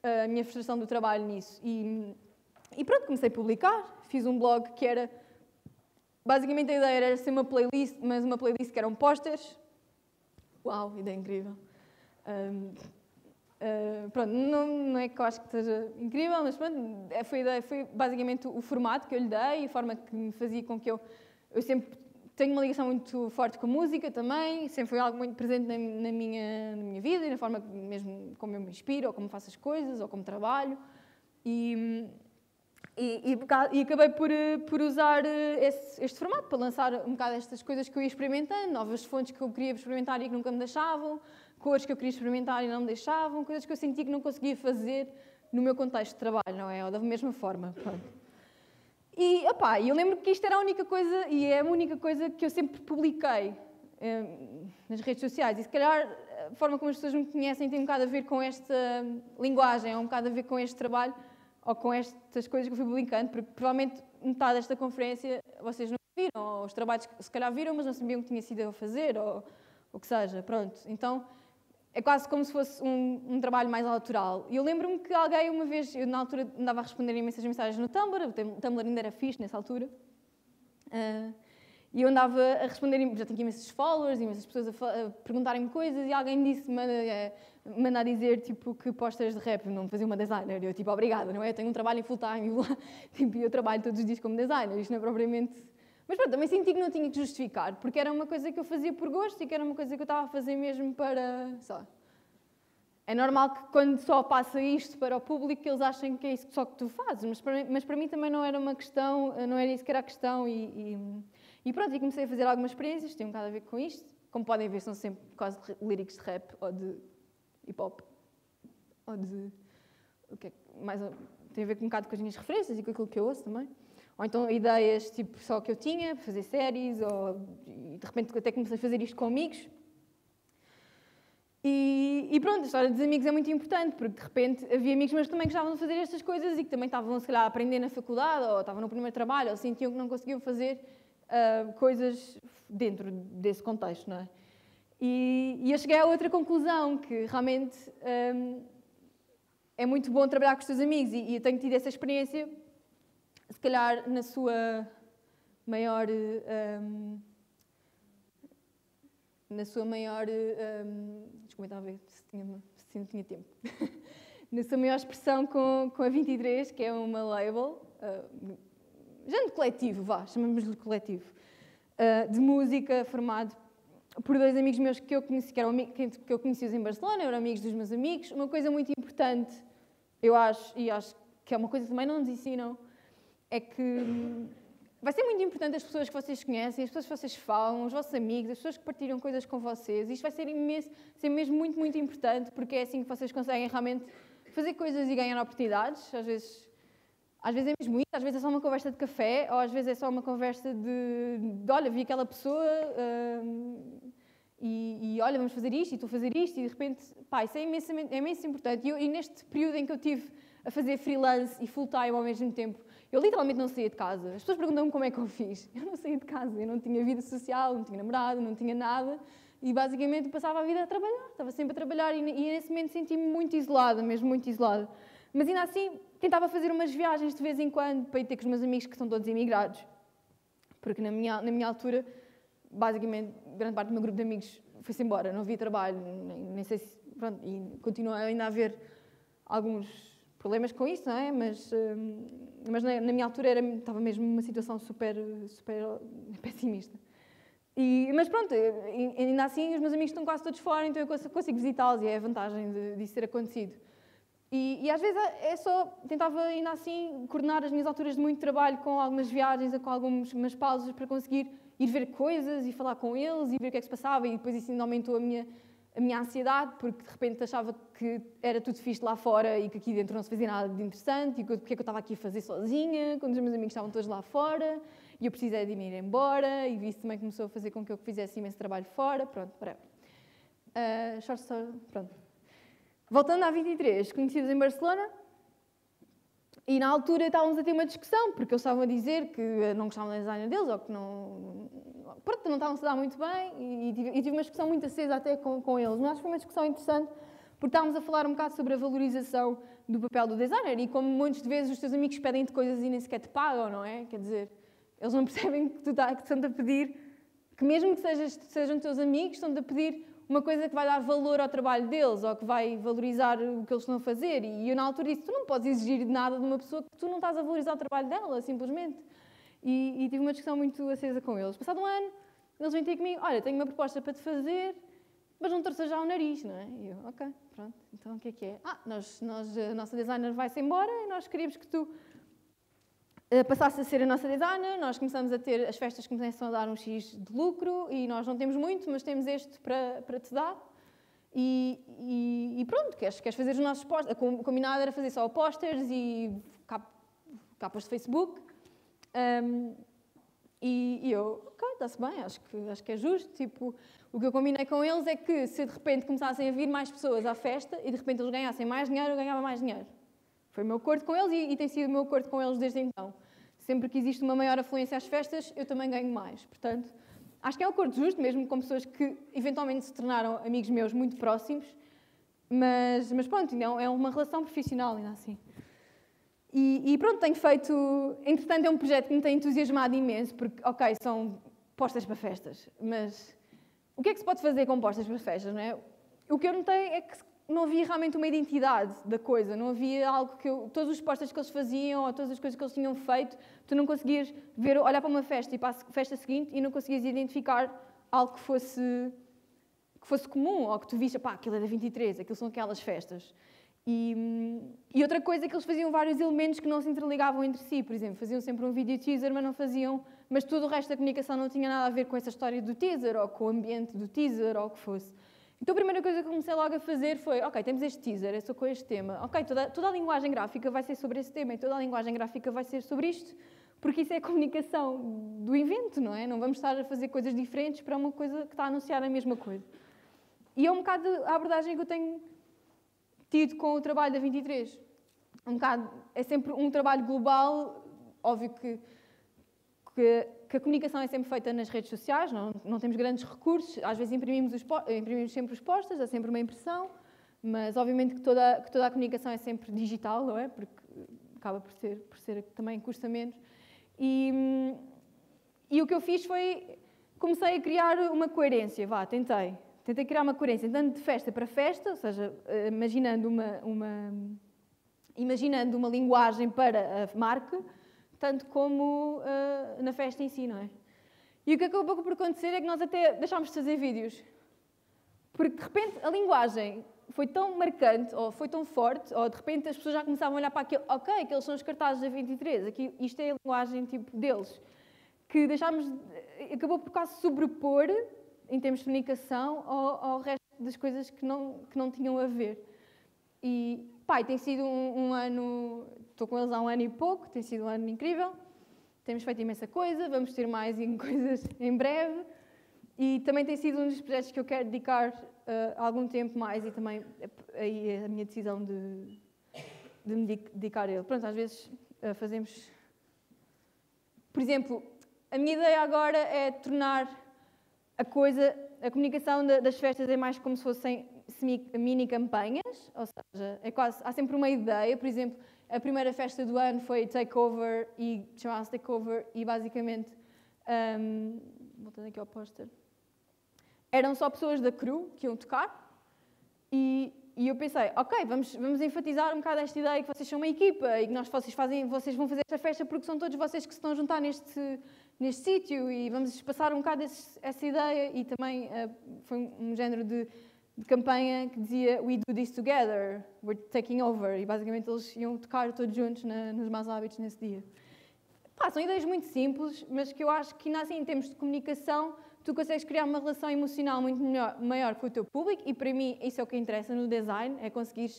a minha frustração do trabalho nisso. E, e pronto, comecei a publicar, fiz um blog que era. Basicamente a ideia era ser uma playlist, mas uma playlist que eram posters Uau, ideia incrível. Um, uh, ah, pronto, não, não, é que eu acho que seja incrível, mas pronto, é, foi, ideia, foi basicamente o formato que eu lhe dei, a forma que me fazia com que eu. Eu sempre tenho uma ligação muito forte com a música também, sempre foi algo muito presente na, na, minha, na minha vida e na forma mesmo como eu me inspiro, ou como faço as coisas, ou como trabalho. E, e, e, e, acabei por, eh, por usar eh, esse, este formato para lançar um bocado estas coisas que eu ia experimentando, novas fontes que eu queria experimentar e que nunca me deixavam, cores que eu queria experimentar e não me deixavam, coisas que eu sentia que não conseguia fazer no meu contexto de trabalho, não é? Ou da mesma forma. Pronto. E opá, eu lembro que isto era a única coisa, e é a única coisa que eu sempre publiquei eh, nas redes sociais. E se calhar a forma como as pessoas me conhecem tem um bocado a ver com esta linguagem, ou um bocado a ver com este trabalho ou com estas coisas que eu fui publicando, porque provavelmente metade desta conferência vocês não viram, ou os trabalhos se calhar viram, mas não sabiam que tinha sido a fazer, ou o que seja, pronto. Então, é quase como se fosse um, um trabalho mais autoral. E eu lembro-me que alguém uma vez, eu na altura andava a responder imensas mensagens no Tumblr, o Tumblr ainda era fixe nessa altura, uh, e eu andava a responder, já tinha imensos followers, imensas pessoas a, a perguntarem-me coisas, e alguém disse-me, mandar dizer tipo, que posters de rap não fazia uma designer. Eu, tipo, obrigada, não é? Eu tenho um trabalho em full time tipo, e eu trabalho todos os dias como designer. Isto não é propriamente. Mas pronto, também senti que não tinha que justificar, porque era uma coisa que eu fazia por gosto e que era uma coisa que eu estava a fazer mesmo para. Só. É normal que quando só passa isto para o público eles achem que é isso só que tu fazes, mas para, mas para mim também não era uma questão, não era isso que era a questão e, e, e pronto, e comecei a fazer algumas experiências, tem um bocado a ver com isto. Como podem ver, são sempre quase lyrics de rap ou de hip hop, ou de. O que é, mais, tem a ver com um bocado com as minhas referências e com aquilo que eu ouço também. Ou então ideias tipo só que eu tinha, fazer séries, ou de repente até comecei a fazer isto com amigos. E, e, pronto, a história dos amigos é muito importante, porque de repente havia amigos meus também que estavam a fazer estas coisas e que também estavam, se calhar, a aprender na faculdade, ou estavam no primeiro trabalho, ou sentiam que não conseguiam fazer uh, coisas dentro desse contexto, não é? E, e eu cheguei a outra conclusão, que realmente hum, é muito bom trabalhar com os teus amigos, e, e eu tenho tido essa experiência, se calhar na sua maior. Hum, na sua maior. Um, desculpa, estava a ver se, tinha, se não tinha tempo. na sua maior expressão com, com a 23, que é uma label, uh, já de coletivo, vá, chamamos-lhe coletivo, uh, de música formado por dois amigos meus que eu conheci, que, eram, que eu conheci em Barcelona, eram amigos dos meus amigos. Uma coisa muito importante, eu acho, e acho que é uma coisa que também não nos ensinam, é que hum, vai ser muito importante as pessoas que vocês conhecem, as pessoas que vocês falam, os vossos amigos, as pessoas que partilham coisas com vocês. Isto vai ser imenso, ser mesmo muito, muito importante, porque é assim que vocês conseguem realmente fazer coisas e ganhar oportunidades. Às vezes, às vezes é mesmo isso, às vezes é só uma conversa de café, ou às vezes é só uma conversa de, de olha, vi aquela pessoa, hum, e, e, olha, vamos fazer isto, e estou a fazer isto, e de repente, pá, isso é imensamente, é imenso importante. E, eu, e neste período em que eu tive a fazer freelance e full-time ao mesmo tempo, eu literalmente não saía de casa. As pessoas perguntam-me como é que eu fiz. Eu não saía de casa, eu não tinha vida social, não tinha namorado, não tinha nada. E basicamente passava a vida a trabalhar, estava sempre a trabalhar e, e nesse momento senti-me muito isolada, mesmo muito isolada. Mas ainda assim tentava fazer umas viagens de vez em quando para ir ter com os meus amigos que estão todos imigrados. Porque na minha, na minha altura basicamente, grande parte do meu grupo de amigos foi-se embora, não havia trabalho, nem, nem, sei se. Pronto, e continua ainda a haver alguns problemas com isso, não é? Mas, hum, mas na, minha altura era, estava mesmo numa situação super, super pessimista. E, mas pronto, ainda assim os meus amigos estão quase todos fora, então eu consigo visitá-los e é a vantagem de, de isso ter acontecido. E, e, às vezes é, é só, tentava ainda assim coordenar as minhas alturas de muito trabalho com algumas viagens, com algumas pausas para conseguir ir ver coisas e falar com eles e ver o que é que se passava. E depois isso ainda aumentou a minha, a minha ansiedade porque de repente achava que era tudo fixe lá fora e que aqui dentro não se fazia nada de interessante. E porque é que eu estava aqui a fazer sozinha quando os meus amigos estavam todos lá fora. E eu precisei de me ir embora. E isso também começou a fazer com que eu fizesse imenso trabalho fora, pronto, whatever. Uh, short story, pronto. Voltando à 23, conhecidos em Barcelona, e na altura estávamos a ter uma discussão, porque eles estavam a dizer que não gostavam da designer deles, ou que não, pronto, não estavam a se dar muito bem, e, tive, e tive uma discussão muito acesa até com, com eles. Mas acho que foi uma discussão interessante, porque estávamos a falar um bocado sobre a valorização do papel do designer, e como muitas vezes os teus amigos pedem-te coisas e nem sequer te pagam, não é? Quer dizer, eles não percebem que, tu tá, estão-te a pedir, que mesmo que sejas, sejam teus amigos, estão-te a pedir uma coisa que vai dar valor ao trabalho deles ou que vai valorizar o que eles estão a fazer. E eu, na altura, disse: tu não podes exigir nada de uma pessoa que tu não estás a valorizar o trabalho dela, simplesmente. E, e tive uma discussão muito acesa com eles. Passado um ano, eles vêm ter comigo: olha, tenho uma proposta para te fazer, mas não torças já o nariz, não é? E eu: ok, pronto, então o que é que é? Ah, nós, nós, a nossa designer vai-se embora e nós queríamos que tu passasse a ser a nossa designer, nós começamos a ter, as festas começam a dar um X de lucro e nós não temos muito, mas temos este para, para te dar. E, e, e pronto, queres, queres fazer os nossos posters. O combinado era fazer só posters e capas de Facebook. Um, e, e, eu, ok, está-se bem, acho que, acho que é justo. Tipo, o que eu combinei com eles é que se de repente começassem a vir mais pessoas à festa e de repente eles ganhassem mais dinheiro, eu ganhava mais dinheiro. Foi o meu acordo com eles e, e tem sido o meu acordo com eles desde então. Sempre que existe uma maior afluência às festas, eu também ganho mais. Portanto, acho que é um acordo justo, mesmo com pessoas que eventualmente se tornaram amigos meus muito próximos. Mas, mas pronto, não, é uma relação profissional, ainda assim. E, e, pronto, tenho feito. Entretanto, é um projeto que me tem entusiasmado imenso, porque, ok, são postas para festas, mas o que é que se pode fazer com postas para festas, não é? O que eu notei é que não havia realmente uma identidade da coisa, não havia algo que eu, todos os postas que eles faziam ou todas as coisas que eles tinham feito, tu não conseguias ver, olhar para uma festa e para a festa seguinte e não conseguias identificar algo que fosse que fosse comum ou que tu viste, pá, aquilo é da 23, aquilo são aquelas festas. E, e outra coisa é que eles faziam vários elementos que não se interligavam entre si, por exemplo, faziam sempre um vídeo teaser, mas não faziam, mas todo o resto da comunicação não tinha nada a ver com essa história do teaser ou com o ambiente do teaser ou o que fosse. Então a primeira coisa que comecei logo a fazer foi, ok, temos este teaser, é só com este tema. Ok, toda, toda a linguagem gráfica vai ser sobre esse tema e toda a linguagem gráfica vai ser sobre isto, porque isso é a comunicação do evento, não é? Não vamos estar a fazer coisas diferentes para uma coisa que está a anunciar a mesma coisa. E é um bocado a abordagem que eu tenho tido com o trabalho da 23. Um bocado, é sempre um trabalho global, óbvio que, que que a comunicação é sempre feita nas redes sociais, não, não temos grandes recursos, às vezes imprimimos, os, imprimimos sempre os postas, há sempre uma impressão, mas obviamente que toda, que toda a comunicação é sempre digital, não é? Porque acaba por ser, por ser também custa menos. E, e o que eu fiz foi, comecei a criar uma coerência, vá, tentei. Tentei criar uma coerência, tanto de festa para festa, ou seja, imaginando uma, uma, imaginando uma linguagem para a marca, tanto como uh, na festa em si, não é? E o que acabou por acontecer é que nós até deixámos de fazer vídeos. Porque de repente a linguagem foi tão marcante, ou foi tão forte, ou de repente as pessoas já começavam a olhar para aquilo, ok, aqueles são os cartazes da 23, aqui, isto é a linguagem tipo deles, que deixámos, acabou por quase sobrepor, em termos de comunicação, ao, ao resto das coisas que não, que não tinham a ver. E, pai, tem sido um, um ano Estou com eles há um ano e pouco, tem sido um ano incrível. Temos feito imensa coisa, vamos ter mais coisas em breve. E também tem sido um dos projetos que eu quero dedicar uh, algum tempo mais e também aí é a minha decisão de, de me dedicar a ele. Pronto, às vezes uh, fazemos. Por exemplo, a minha ideia agora é tornar a coisa, a comunicação das festas é mais como se fossem mini campanhas, ou seja, é quase, há sempre uma ideia, por exemplo, a primeira festa do ano foi Takeover e chamava-se Takeover e basicamente, um, voltando aqui ao póster, eram só pessoas da crew que iam tocar e e eu pensei, ok, vamos, vamos enfatizar um bocado esta ideia que vocês são uma equipa e que nós, vocês, fazem, vocês vão fazer esta festa porque são todos vocês que se estão a juntar neste, neste sítio e vamos passar um bocado esse, essa ideia e também uh, foi um género de, de, campanha que dizia We do this together, we're taking over e basicamente eles iam tocar todos juntos na, nos mais hábitos nesse dia. Pá, são ideias muito simples, mas que eu acho que, assim, em termos de comunicação, tu consegues criar uma relação emocional muito melhor, maior com o teu público e para mim isso é o que interessa no design, é conseguir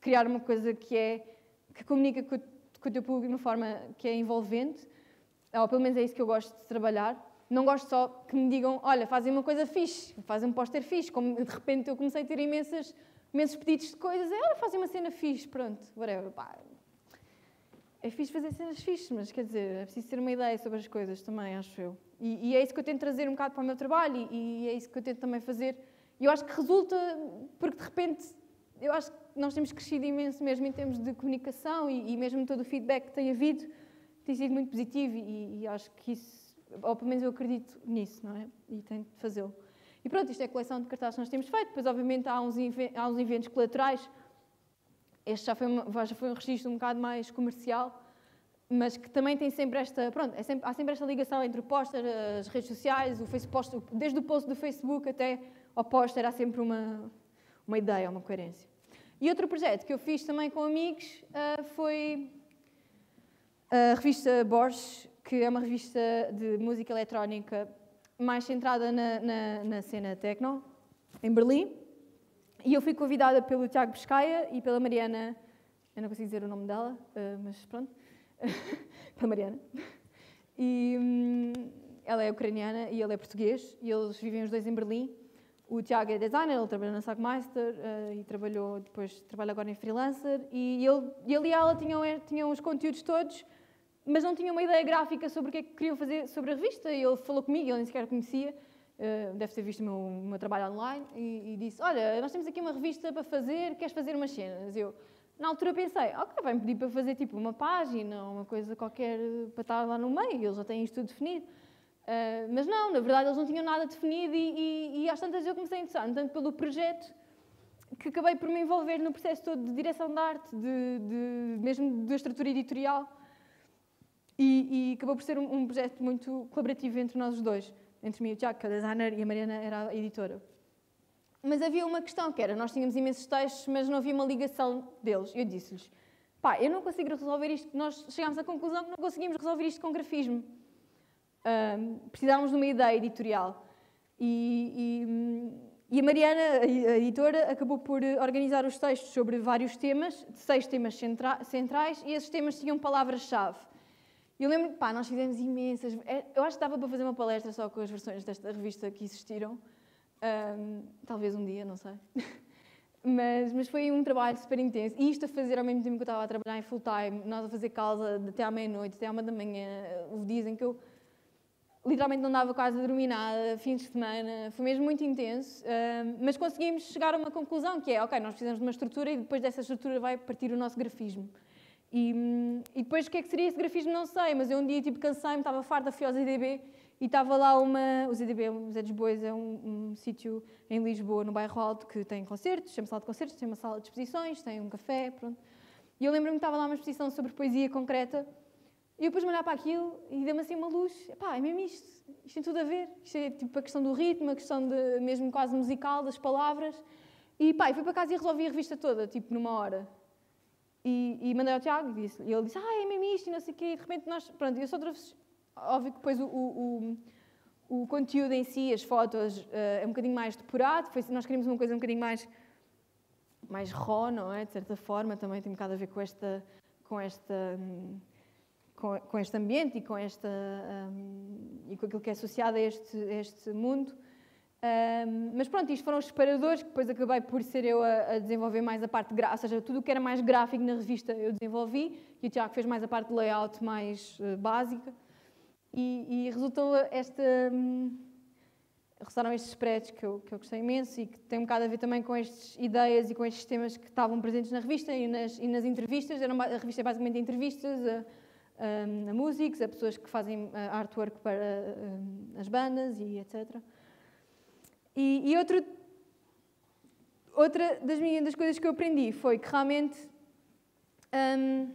criar uma coisa que é que comunica com, com o teu público de uma forma que é envolvente, ou pelo menos é isso que eu gosto de trabalhar. Não gosto só que me digam, olha, fazem uma coisa fixe, fazem um póster fixe, como de repente eu comecei a ter imensas, imensos pedidos de coisas, olha, fazem uma cena fixe, pronto, whatever, pá. É fixe fazer cenas fixes, mas quer dizer, é preciso ter uma ideia sobre as coisas também, acho eu. E, e, é isso que eu tento trazer um bocado para o meu trabalho e, e é isso que eu tento também fazer. E eu acho que resulta, porque de repente, eu acho que nós temos crescido imenso mesmo em termos de comunicação e, e mesmo todo o feedback que tem havido tem sido muito positivo e, e, acho que isso, ou pelo menos eu acredito nisso, não é? E tento fazê-lo. E pronto, isto é a coleção de cartazes que nós temos feito. Depois, obviamente, há uns, há uns eventos colaterais. Este já foi, uma, já foi um registro um bocado mais comercial mas que também tem sempre esta, pronto, é sempre, há sempre esta ligação entre o póster, as redes sociais, o Facebook, desde o post do Facebook até ao póster há sempre uma, uma ideia, uma coerência. E outro projeto que eu fiz também com amigos uh, foi a revista Bosch, que é uma revista de música eletrónica mais centrada na, na, na cena techno, em Berlim. E eu fui convidada pelo Tiago Pescaia e pela Mariana, eu não consigo dizer o nome dela, uh, mas pronto, pela Mariana. E hum, ela é ucraniana e ele é português e eles vivem os dois em Berlim. O Tiago é designer, ele trabalha na Sackmeister uh, e trabalhou depois trabalha agora em freelancer e ele, ele e ela tinham, eh, tinham os conteúdos todos, mas não tinham uma ideia gráfica sobre o que é que queriam fazer sobre a revista e ele falou comigo, ele nem sequer conhecia, uh, deve ter visto o meu, o meu trabalho online e, e, disse, olha, nós temos aqui uma revista para fazer, queres fazer umas cenas? Eu, na altura pensei, ok, vai-me pedir para fazer tipo uma página, uma coisa qualquer para estar lá no meio, eles já têm isto tudo definido. Uh, mas não, na verdade eles não tinham nada definido e, e, e às tantas eu comecei a interessar, tanto pelo projeto, que acabei por me envolver no processo todo de direção de arte, de, de mesmo da estrutura editorial. E, e, acabou por ser um, um, projeto muito colaborativo entre nós os dois, entre mim e o Tiago, que é o designer, e a Mariana era a editora. Mas havia uma questão que era, nós tínhamos imensos textos, mas não havia uma ligação deles. Eu disse-lhes, pá, eu não consigo resolver isto. Nós chegámos à conclusão que não conseguimos resolver isto com grafismo. Um, precisávamos de uma ideia editorial. E, e, e, a Mariana, a editora, acabou por organizar os textos sobre vários temas, seis temas centra centrais, e esses temas tinham palavras-chave. Eu lembro, pá, nós fizemos imensas. É, eu acho que dava para fazer uma palestra só com as versões desta revista que existiram. Um, talvez um dia, não sei. mas, mas foi um trabalho super intenso. E isto a fazer ao mesmo tempo que eu estava a trabalhar em full time, nós a fazer causa até à meia-noite, até à uma da manhã. Houve que eu literalmente não dava quase a dormir nada, fins de semana. Foi mesmo muito intenso. Um, mas conseguimos chegar a uma conclusão que é, ok, nós precisamos de uma estrutura e depois dessa estrutura vai partir o nosso grafismo. E, e depois o que é que seria esse grafismo, não sei, mas eu um dia tipo cansei-me, estava farta, fui ao ZDB e estava lá uma. O ZDB, o Museu dos Bois, é um, um sítio em Lisboa, no bairro Alto, que tem concertos, chama sala de concertos, tem uma sala de exposições, tem um café, pronto. E eu lembro-me que estava lá uma exposição sobre poesia concreta. E eu depois-me olhar para aquilo e deu-me assim uma luz. Pá, é mesmo isto. Isto tem tudo a ver. Isto é tipo a questão do ritmo, a questão de, mesmo quase musical, das palavras. E pá, fui para casa e resolvi a revista toda, tipo numa hora. E, e mandei ao Tiago e, disse, e ele disse, ah, é mesmo isto e não sei o quê. E de repente nós, pronto, eu só trouxe Óbvio que depois o, o, o, o conteúdo em si, as fotos, uh, é um bocadinho mais depurado. Foi, nós queríamos uma coisa um bocadinho mais, mais raw, não é? De certa forma, também tem um bocado a ver com esta... Com esta com, com, este ambiente e com, esta, um, e com aquilo que é associado a este, a este mundo. Um, mas pronto, isto foram os separadores que depois acabei por ser eu a, a desenvolver mais a parte gráfica, ou seja, tudo o que era mais gráfico na revista eu desenvolvi e o Tiago fez mais a parte de layout mais uh, básica. E, e resultou esta. Hum, resultaram estes spreads que eu, que eu gostei imenso e que têm um bocado a ver também com estas ideias e com estes temas que estavam presentes na revista e nas, e nas entrevistas. Era uma, a revista é basicamente entrevistas a, a, a, músicos, a pessoas que fazem artwork para a, as bandas e etc. E, e, outro, outra das, minhas, das coisas que eu aprendi foi que realmente, hum,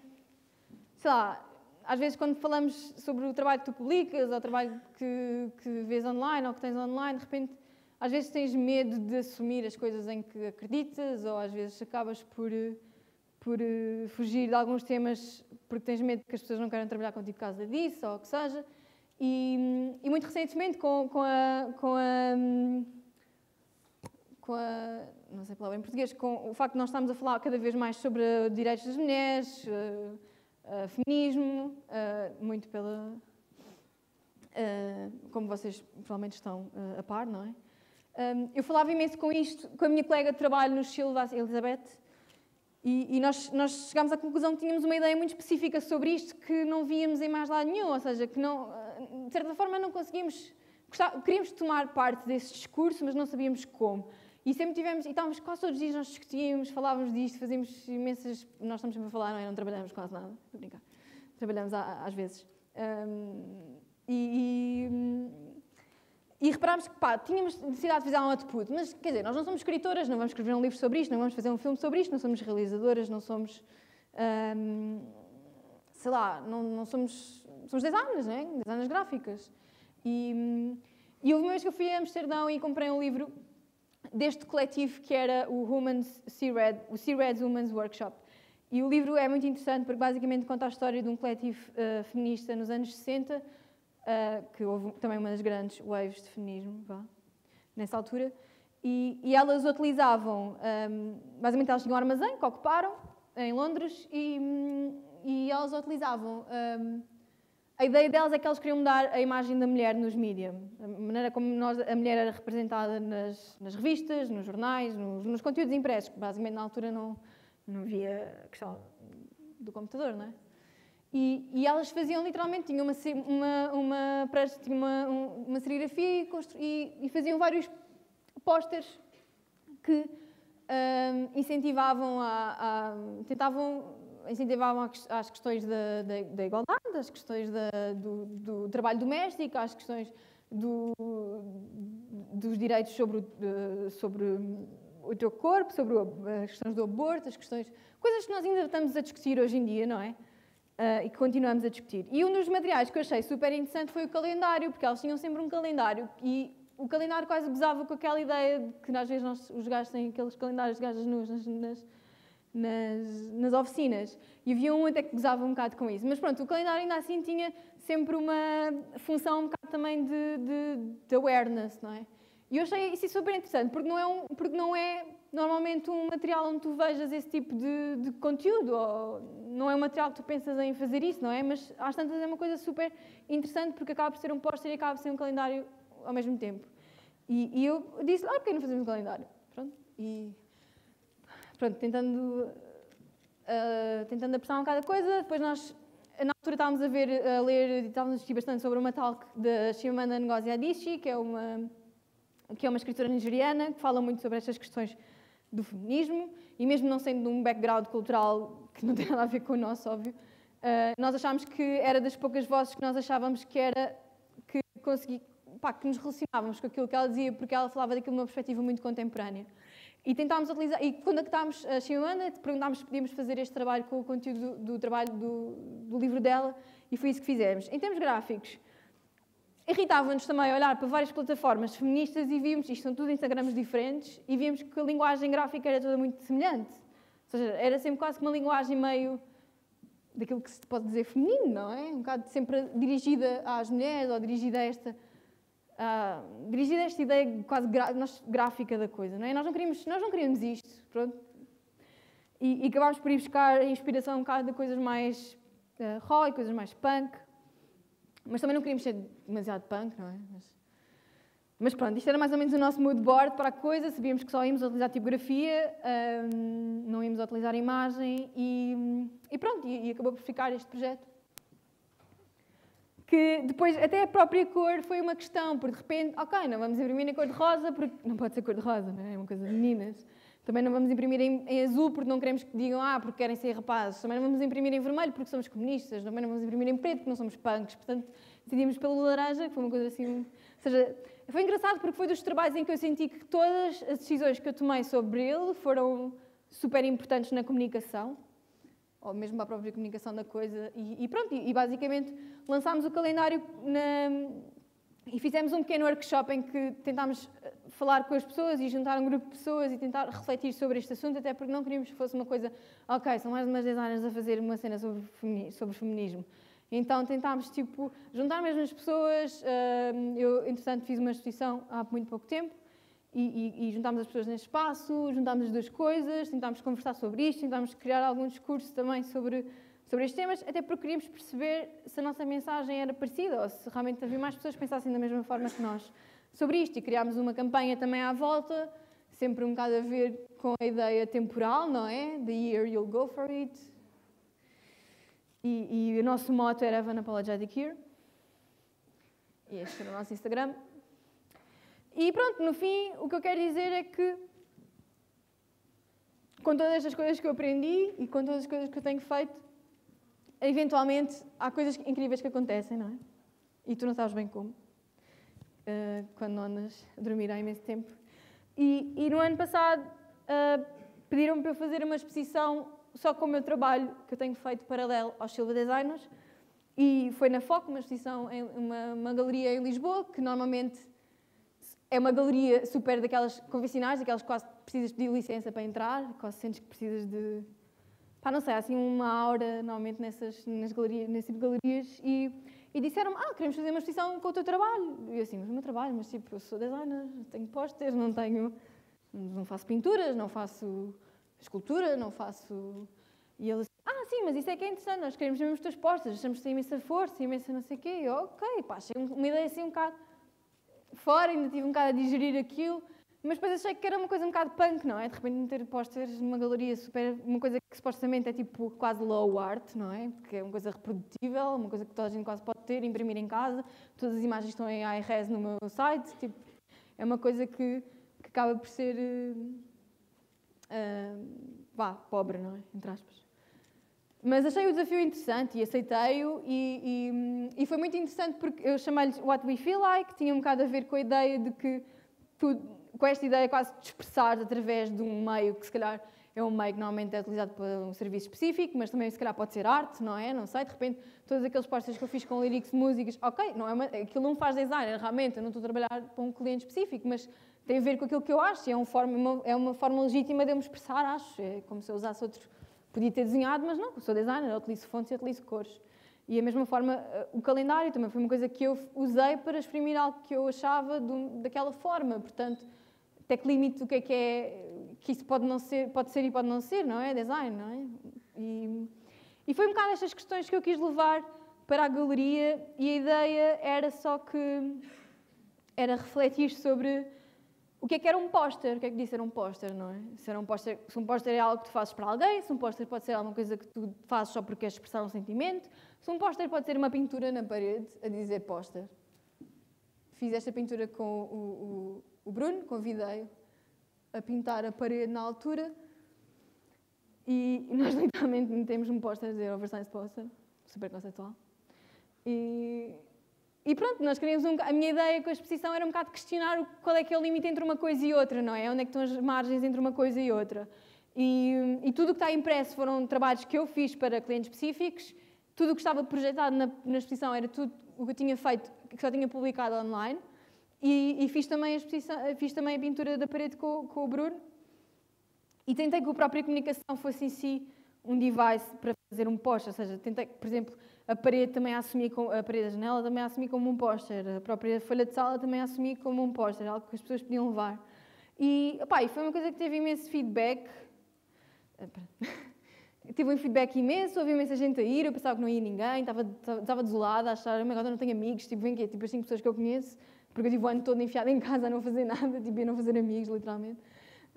sei lá, às vezes quando falamos sobre o trabalho que tu publicas, ou o trabalho que, que vês online, ou que tens online, de repente, às vezes tens medo de assumir as coisas em que acreditas, ou às vezes acabas por, por uh, fugir de alguns temas porque tens medo que as pessoas não queiram trabalhar contigo por causa disso, ou o que seja. E, e muito recentemente, com, com a. Com a com a, não sei palavra em português, com o facto de nós estarmos a falar cada vez mais sobre direitos das mulheres, uh, uh, feminismo, uh, muito pela. como vocês provavelmente estão a par, não é? Um, eu falava imenso com isto, com a minha colega de trabalho no Silva, Elizabeth, e, e, nós, nós chegámos à conclusão que tínhamos uma ideia muito específica sobre isto que não víamos em mais lado nenhum, ou seja, que não, de certa forma não conseguimos, queríamos tomar parte desse discurso, mas não sabíamos como. E sempre tivemos, e estávamos quase todos os dias, nós discutíamos, falávamos disto, fazíamos imensas. Nós estamos sempre a falar, não é? Não trabalhamos quase nada, estou a brincar. Trabalhamos às vezes. Um, e, e, e, reparámos que, pá, tínhamos necessidade de fazer um output, mas, quer dizer, nós não somos escritoras, não vamos escrever um livro sobre isto, não vamos fazer um filme sobre isto, não somos realizadoras, não somos. Um, sei lá, não, não somos. Somos designers, não é? Designers gráficas. E, e houve uma vez que eu fui a Amsterdão e comprei um livro deste coletivo que era o Humans C-Red, o C-Red's Women's Workshop. E o livro é muito interessante porque basicamente conta a história de um coletivo uh, feminista nos anos 60, uh, eh, que houve também uma das grandes waves de feminismo, vá, nessa altura, e, e elas utilizavam, um, ehm, basicamente elas tinham um armazém que ocuparam em Londres e, e elas utilizavam um, ehm, a ideia delas é que elas queriam mudar a imagem da mulher nos mídias, a maneira como nós, a mulher era representada nas, nas revistas, nos jornais, nos, nos, conteúdos impressos, que basicamente na altura não, não havia a questão do computador, não é? E, e elas faziam literalmente, tinham uma, uma, uma, tinham uma, uma serigrafia e, e, faziam vários pósteres que um, incentivavam a, a, tentavam incentivavam as questões da, da, da igualdade, as questões do, do, trabalho doméstico, as questões do, dos direitos sobre o, sobre o teu corpo, sobre as questões do aborto, as questões, coisas que nós ainda estamos a discutir hoje em dia, não é? Uh, e que continuamos a discutir. E um dos materiais que eu achei super interessante foi o calendário, porque elas tinham sempre um calendário e o calendário quase gozava com aquela ideia de que às vezes nós, os gajos têm aqueles calendários de gajas nuas nas, nas nas, nas oficinas. E havia um até que gozava um bocado com isso. Mas pronto, o calendário ainda assim tinha sempre uma função um bocado também de, de, de awareness, não é? E eu achei isso super interessante, porque não é, um, porque não é normalmente um material onde tu vejas esse tipo de, de conteúdo, ou não é um material que tu pensas em fazer isso, não é? Mas às tantas é uma coisa super interessante, porque acaba por ser um póster e acaba por ser um calendário ao mesmo tempo. E, e eu disse, ah, porque não fazemos um calendário? Pronto, e pronto, tentando, uh, tentando apressar um bocado a coisa. Depois nós, na altura, estávamos a ver, a ler, estávamos a discutir bastante sobre uma talk da Shimamanda Ngozi Adichie, que é uma, que é uma escritora nigeriana, que fala muito sobre estas questões do feminismo, e mesmo não sendo de um background cultural que não tem nada a ver com o nosso, óbvio, uh, nós achámos que era das poucas vozes que nós achávamos que era que consegui, pá, que nos relacionávamos com aquilo que ela dizia, porque ela falava daquilo numa perspectiva muito contemporânea. E tentámos utilizar, e contactámos a Xiomanda, perguntámos se podíamos fazer este trabalho com o conteúdo do, do trabalho do, do, livro dela, e foi isso que fizemos. Em termos gráficos, irritava-nos também olhar para várias plataformas feministas e vimos, isto são tudo Instagrams diferentes, e vimos que a linguagem gráfica era toda muito semelhante. Ou seja, era sempre quase que uma linguagem meio daquilo que se pode dizer feminino, não é? Um bocado sempre dirigida às mulheres ou dirigida a esta uh, dirigida a esta ideia quase gráfica da coisa, não é? Nós não queríamos, nós não queríamos isto, pronto. E, e acabámos por ir buscar inspiração um bocado de coisas mais uh, e coisas mais punk, mas também não queríamos ser demasiado punk, não é? Mas, mas pronto, isto era mais ou menos o nosso mood board para a coisa, sabíamos que só íamos utilizar tipografia, um, não íamos utilizar imagem e, e pronto, e, e acabou por ficar este projeto que depois até a própria cor foi uma questão, porque de repente, ok, não vamos imprimir em cor de rosa, porque não pode ser cor de rosa, não é? É uma coisa de meninas. Também não vamos imprimir em, em, azul porque não queremos que digam, ah, porque querem ser rapazes. Também não vamos imprimir em vermelho porque somos comunistas. Também não vamos imprimir em preto porque não somos punks. Portanto, decidimos pelo laranja, que foi uma coisa assim. Ou seja, foi engraçado porque foi dos trabalhos em que eu senti que todas as decisões que eu tomei sobre ele foram super importantes na comunicação, ou mesmo para a própria comunicação da coisa. E, e pronto, e, e, basicamente lançámos o calendário na, e fizemos um pequeno workshop em que tentámos eh, falar com as pessoas e juntar um grupo de pessoas e tentar refletir sobre este assunto, até porque não queríamos que fosse uma coisa, ok, são mais umas designers a fazer uma cena sobre, feminismo. Sobre feminismo. Então tentámos tipo, juntar mesmo as pessoas. Eu, entretanto, fiz uma exposição há muito pouco tempo e, e, e juntámos as pessoas neste espaço, juntámos as duas coisas, tentámos conversar sobre isto, tentámos criar algum discurso também sobre, sobre estes temas, até porque queríamos perceber se a nossa mensagem era parecida ou se realmente havia mais pessoas que pensassem da mesma forma que nós sobre isto. E criámos uma campanha também à volta, sempre um bocado a ver com a ideia temporal, não é? The year you'll go for it. E, e o nosso moto era Unapologetic Here. E este era o nosso Instagram. E pronto, no fim, o que eu quero dizer é que, com todas estas coisas que eu aprendi e com todas as coisas que eu tenho feito, eventualmente há coisas incríveis que acontecem, não é? E tu não sabes bem como. Uh, quando andas a dormir há imenso tempo. E, e no ano passado uh, pediram-me para eu fazer uma exposição só com o meu trabalho que eu tenho feito paralelo aos Silva Designers. E foi na FOC, uma exposição, em uma, uma galeria em Lisboa, que normalmente é uma galeria super daquelas convencionais, daquelas que quase precisas pedir licença para entrar, quase sentes que precisas de. Pá, não sei, há assim uma aura normalmente nessas, nas galerias, tipo de galerias. E, e disseram-me: Ah, queremos fazer uma exposição com o teu trabalho. E eu assim: Mas o meu trabalho, mas tipo, eu sou designer, tenho pósteres, não tenho. Não faço pinturas, não faço escultura, não faço. E ele assim: Ah, sim, mas isso é que é interessante, nós queremos mesmo os teus pósteres, achamos que tem imensa força, imensa não sei o quê. Eu, ok, pá, achei uma ideia assim um bocado fora, ainda tive um bocado a digerir aquilo, mas depois achei que era uma coisa um bocado punk, não é? De repente meter pósteres numa galeria super, uma coisa que supostamente é tipo quase low art, não é? Que é uma coisa reprodutível, uma coisa que toda a gente quase pode ter, imprimir em casa, todas as imagens estão em iRes no meu site, tipo, é uma coisa que, que acaba por ser, uh, uh, vá, pobre, não é? Entre aspas. Mas achei o desafio interessante e aceitei-o, e, e, e, foi muito interessante porque eu chamei-lhe What We Feel Like, tinha um bocado a ver com a ideia de que, tu, com esta ideia quase de expressar através de um meio que se calhar é um meio que normalmente é utilizado para um serviço específico, mas também se calhar pode ser arte, não é? Não sei, de repente, todos aqueles postos que eu fiz com lyrics músicas, ok, não é uma, aquilo não faz design, realmente, eu não estou a trabalhar para um cliente específico, mas tem a ver com aquilo que eu acho, é, um forma, uma, é uma forma legítima de eu me expressar, acho, é como se eu usasse outro Podia ter desenhado, mas não, sou designer, eu utilizo fontes e utilizo cores. E a mesma forma, eh, o calendário também foi uma coisa que eu usei para exprimir algo que eu achava daquela forma. Portanto, até que limite o que é que é, que isso pode, não ser, pode ser e pode não ser, não é? Design, não é? E, e foi um bocado estas questões que eu quis levar para a galeria e a ideia era só que era refletir sobre o que é que era um póster? O que é que disse era um póster, não é? Se, era um póster, se um póster é algo que tu fazes para alguém, se um póster pode ser alguma coisa que tu fazes só porque queres expressar um sentimento, se um póster pode ser uma pintura na parede a dizer póster. Fiz esta pintura com o, o, o Bruno, convidei-o a pintar a parede na altura e nós literalmente temos um póster a dizer oversize póster, super conceitual. E e pronto, nós queríamos um, a minha ideia com a exposição era um bocado questionar qual é que é o limite entre uma coisa e outra, não é? Onde é que estão as margens entre uma coisa e outra. E, e tudo o que está impresso foram trabalhos que eu fiz para clientes específicos, tudo o que estava projetado na, na exposição era tudo o que eu tinha feito, que só tinha publicado online. E, e fiz, também a fiz também a pintura da parede com, com o Bruno. E tentei que a própria comunicação fosse em si um device para fazer um post, ou seja, tentei, por exemplo, a parede também a assumi como, a parede da janela também a assumi como um póster, a própria folha de sala também a assumi como um póster, algo que as pessoas podiam levar. E, opá, e foi uma coisa que teve imenso feedback. tive um feedback imenso, houve imensa gente a ir, eu pensava que não ia ninguém, estava, estava desolada, a achar, oh não tenho amigos, tipo, vem quê? Tipo, as cinco pessoas que eu conheço, porque eu tive o ano todo enfiada em casa a não fazer nada, tipo, a não fazer amigos, literalmente.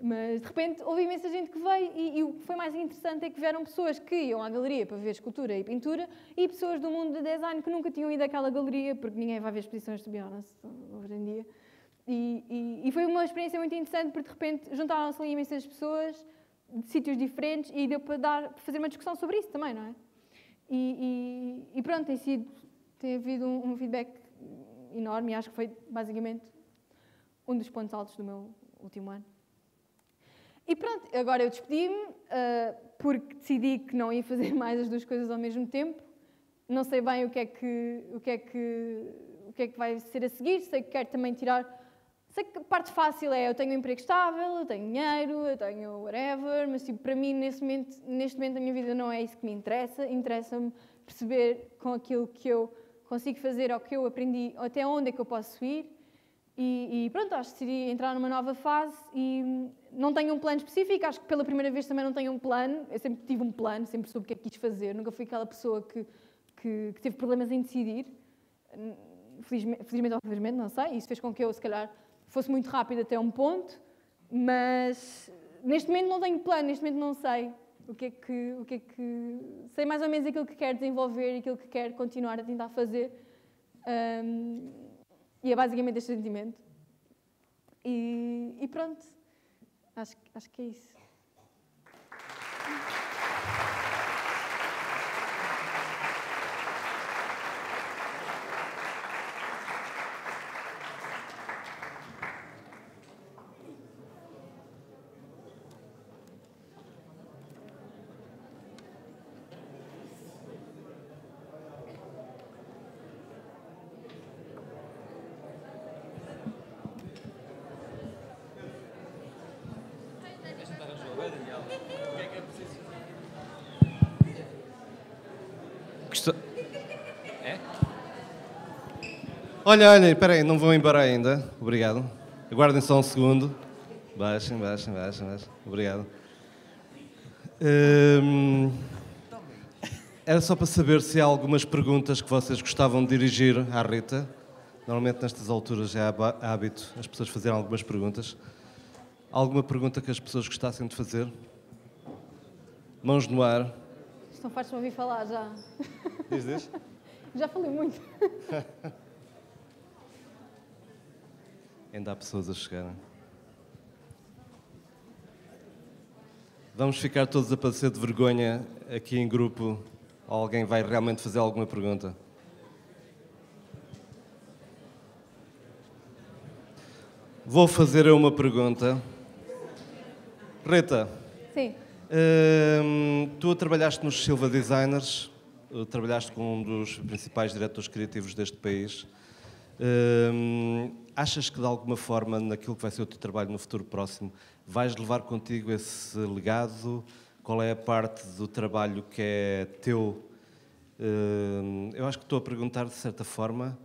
Mas de repente houve imensa gente que veio e, e, o que foi mais interessante é que vieram pessoas que iam à galeria para ver escultura e pintura e pessoas do mundo do design que nunca tinham ido àquela galeria, porque ninguém vai ver exposições de honest, hoje em dia. E, e, e, foi uma experiência muito interessante porque de repente juntaram-se ali imensas pessoas de sítios diferentes e deu para, dar, para fazer uma discussão sobre isso também, não é? E pronto, tem sido, tem havido um, um feedback enorme e acho que foi basicamente um dos pontos altos do meu último ano. E pronto, agora eu despedi-me uh, porque decidi que não ia fazer mais as duas coisas ao mesmo tempo. Não sei bem o que é que, o que, é que, o que, é que vai ser a seguir, sei que quero também tirar. Sei que a parte fácil é eu tenho um emprego estável, eu tenho dinheiro, eu tenho whatever, mas tipo, para mim neste momento, neste momento da minha vida não é isso que me interessa. Interessa-me perceber com aquilo que eu consigo fazer, ou que eu aprendi, até onde é que eu posso ir. E, e, pronto, acho que decidi entrar numa nova fase e não tenho um plano específico, acho que pela primeira vez também não tenho um plano. Eu sempre tive um plano, sempre soube o que é que quis fazer, nunca fui aquela pessoa que, que, que teve problemas em decidir. Felizmente, felizmente ou infelizmente, não sei, isso fez com que eu, se calhar, fosse muito rápido até um ponto, mas neste momento não tenho plano, neste momento não sei o que é que, o que, é que sei mais ou menos aquilo que quero desenvolver aquilo que quero continuar a tentar fazer. Um, e é basicamente este sentimento. E, e pronto, acho, acho que é isso. Olha, olha, espera aí, não vão embora ainda. Obrigado. Aguardem só um segundo. Baixem, baixem, baixem, baixem. Obrigado. Hum, era só para saber se há algumas perguntas que vocês gostavam de dirigir à Rita. Normalmente nestas alturas é hábito as pessoas fazerem algumas perguntas. Alguma pergunta que as pessoas gostassem de fazer? Mãos no ar. Estão fartos de ouvir falar já. Diz, diz. Já falei muito. Ainda há pessoas a chegarem. Vamos ficar todos a padecer de vergonha aqui em grupo. Alguém vai realmente fazer alguma pergunta? Vou fazer uma pergunta. Rita. Sim. Hum, tu trabalhaste nos Silva Designers, trabalhaste com um dos principais diretores criativos deste país. Hum, achas que de alguma forma, naquilo que vai ser o teu trabalho no futuro próximo, vais levar contigo esse legado? Qual é a parte do trabalho que é teu? Hum, eu acho que estou a perguntar de certa forma,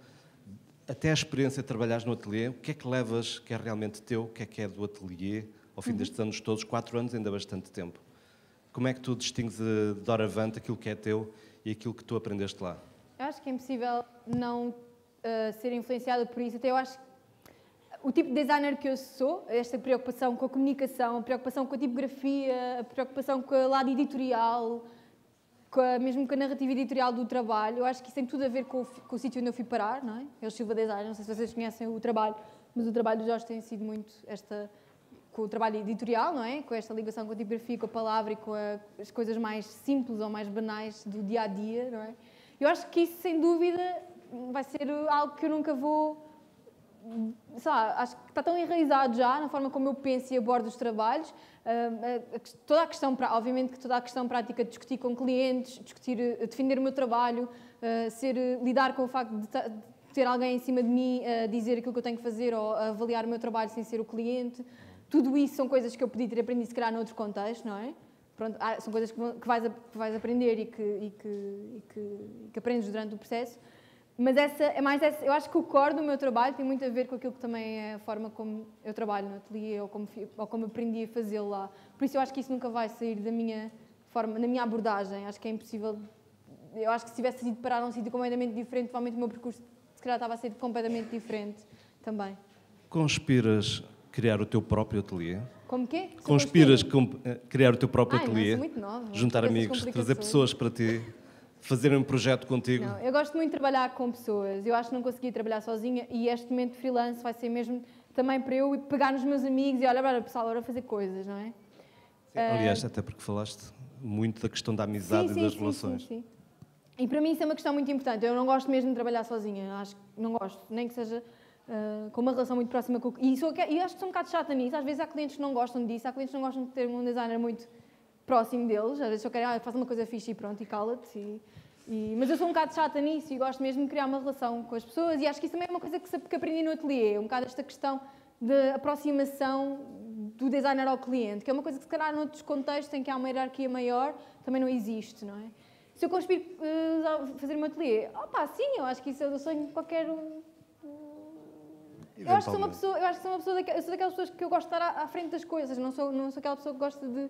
até a experiência de trabalhares no ateliê, o que é que levas que é realmente teu, o que é que é do ateliê, ao fim uhum. destes anos todos, quatro anos ainda bastante tempo. Como é que tu distingues de doravante aquilo que é teu e aquilo que tu aprendeste lá? Eu acho que é impossível não uh, ser influenciada por isso. Até eu acho que o tipo de designer que eu sou, esta preocupação com a comunicação, a preocupação com a tipografia, a preocupação com o lado editorial, com a, mesmo com a narrativa editorial do trabalho, eu acho que isso tem tudo a ver com o, com o sítio onde eu fui parar, não é? Eu Silva Design, não sei se vocês conhecem o trabalho, mas o trabalho do Jorge tem sido muito esta com o trabalho editorial, não é? Com esta ligação com a tipografia, com a palavra e com a, as coisas mais simples ou mais banais do dia a dia, não é? Eu acho que isso, sem dúvida, vai ser algo que eu nunca vou. Sei lá, acho que está tão enraizado já na forma como eu penso e abordo os trabalhos. toda a questão, obviamente que toda a questão prática de discutir com clientes, discutir, eh, defender o meu trabalho, eh, ser, lidar com o facto de ter alguém em cima de mim a dizer aquilo que eu tenho que fazer ou avaliar o meu trabalho sem ser o cliente. Tudo isso são coisas que eu podia ter aprendido, se calhar, noutro contexto, não é? Pronto, são coisas que, vais, que vais aprender e que, e, que, e, que, e que aprendes durante o processo. Mas essa é mais essa, eu acho que o core do meu trabalho tem muito a ver com aquilo que também é a forma como eu trabalho no ateliê ou como, ou como aprendi a fazê-lo lá. Por isso eu acho que isso nunca vai sair da minha forma, da minha abordagem. Acho que é impossível. Eu acho que se tivesse sido parar num sítio completamente diferente, provavelmente o meu percurso se calhar estava a ser completamente diferente também. Conspiras criar o teu próprio ateliê? Como quê? Conspiras com, eh, criar o teu próprio Ai, ateliê? Não, muito nova. Juntar amigos, trazer pessoas para ti fazerem um projeto contigo? Não, eu gosto muito de trabalhar com pessoas. Eu acho que não consegui trabalhar sozinha e este momento de freelance vai ser mesmo também para eu pegar nos meus amigos e olha, agora pessoal, agora fazer coisas, não é? Sim, aliás, uh... até porque falaste muito da questão da amizade sim, e das sim, relações. Sim, sim. E para mim isso é uma questão muito importante. Eu não gosto mesmo de trabalhar sozinha. Acho que não gosto, nem que seja uh, com uma relação muito próxima com o e, sou, e acho que sou um bocado chata nisso. Às vezes há clientes que não gostam disso, há clientes que não gostam de ter um designer muito próximo deles. Às vezes só querem, ah, faz uma coisa fixe e pronto, e cala-te. E, e, mas eu sou um bocado chata nisso e gosto mesmo de criar uma relação com as pessoas e acho que isso também é uma coisa que, que aprendi no ateliê, um bocado esta questão de aproximação do designer ao cliente, que é uma coisa que se calhar noutros contextos em que há uma hierarquia maior também não existe, não é? Se eu conseguir uh, fazer um ateliê, opá, sim, eu acho que isso é o sonho de qualquer um. Eu acho que sou uma pessoa, eu acho que sou uma pessoa daquelas, eu sou daquelas pessoas que eu gosto de estar à, à, frente das coisas, não sou, não sou aquela pessoa que gosta de.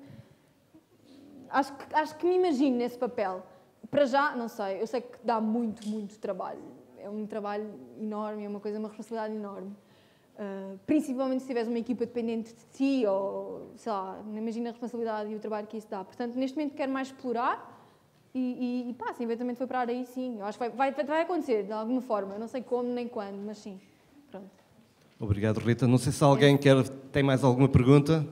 Acho que, acho que me imagino nesse papel. Para já, não sei, eu sei que dá muito, muito trabalho. É um trabalho enorme, é uma coisa, uma responsabilidade enorme. Uh, principalmente se tiveres uma equipa dependente de ti, ou sei lá, não imagina a responsabilidade e o trabalho que isso dá. Portanto, neste momento quero mais explorar e, e, e pá, se eventualmente foi para a área aí, sim. Eu acho que vai, vai, vai acontecer de alguma forma. Eu não sei como nem quando, mas sim. Pronto. Obrigado, Rita. Não sei se alguém quer, tem mais alguma pergunta.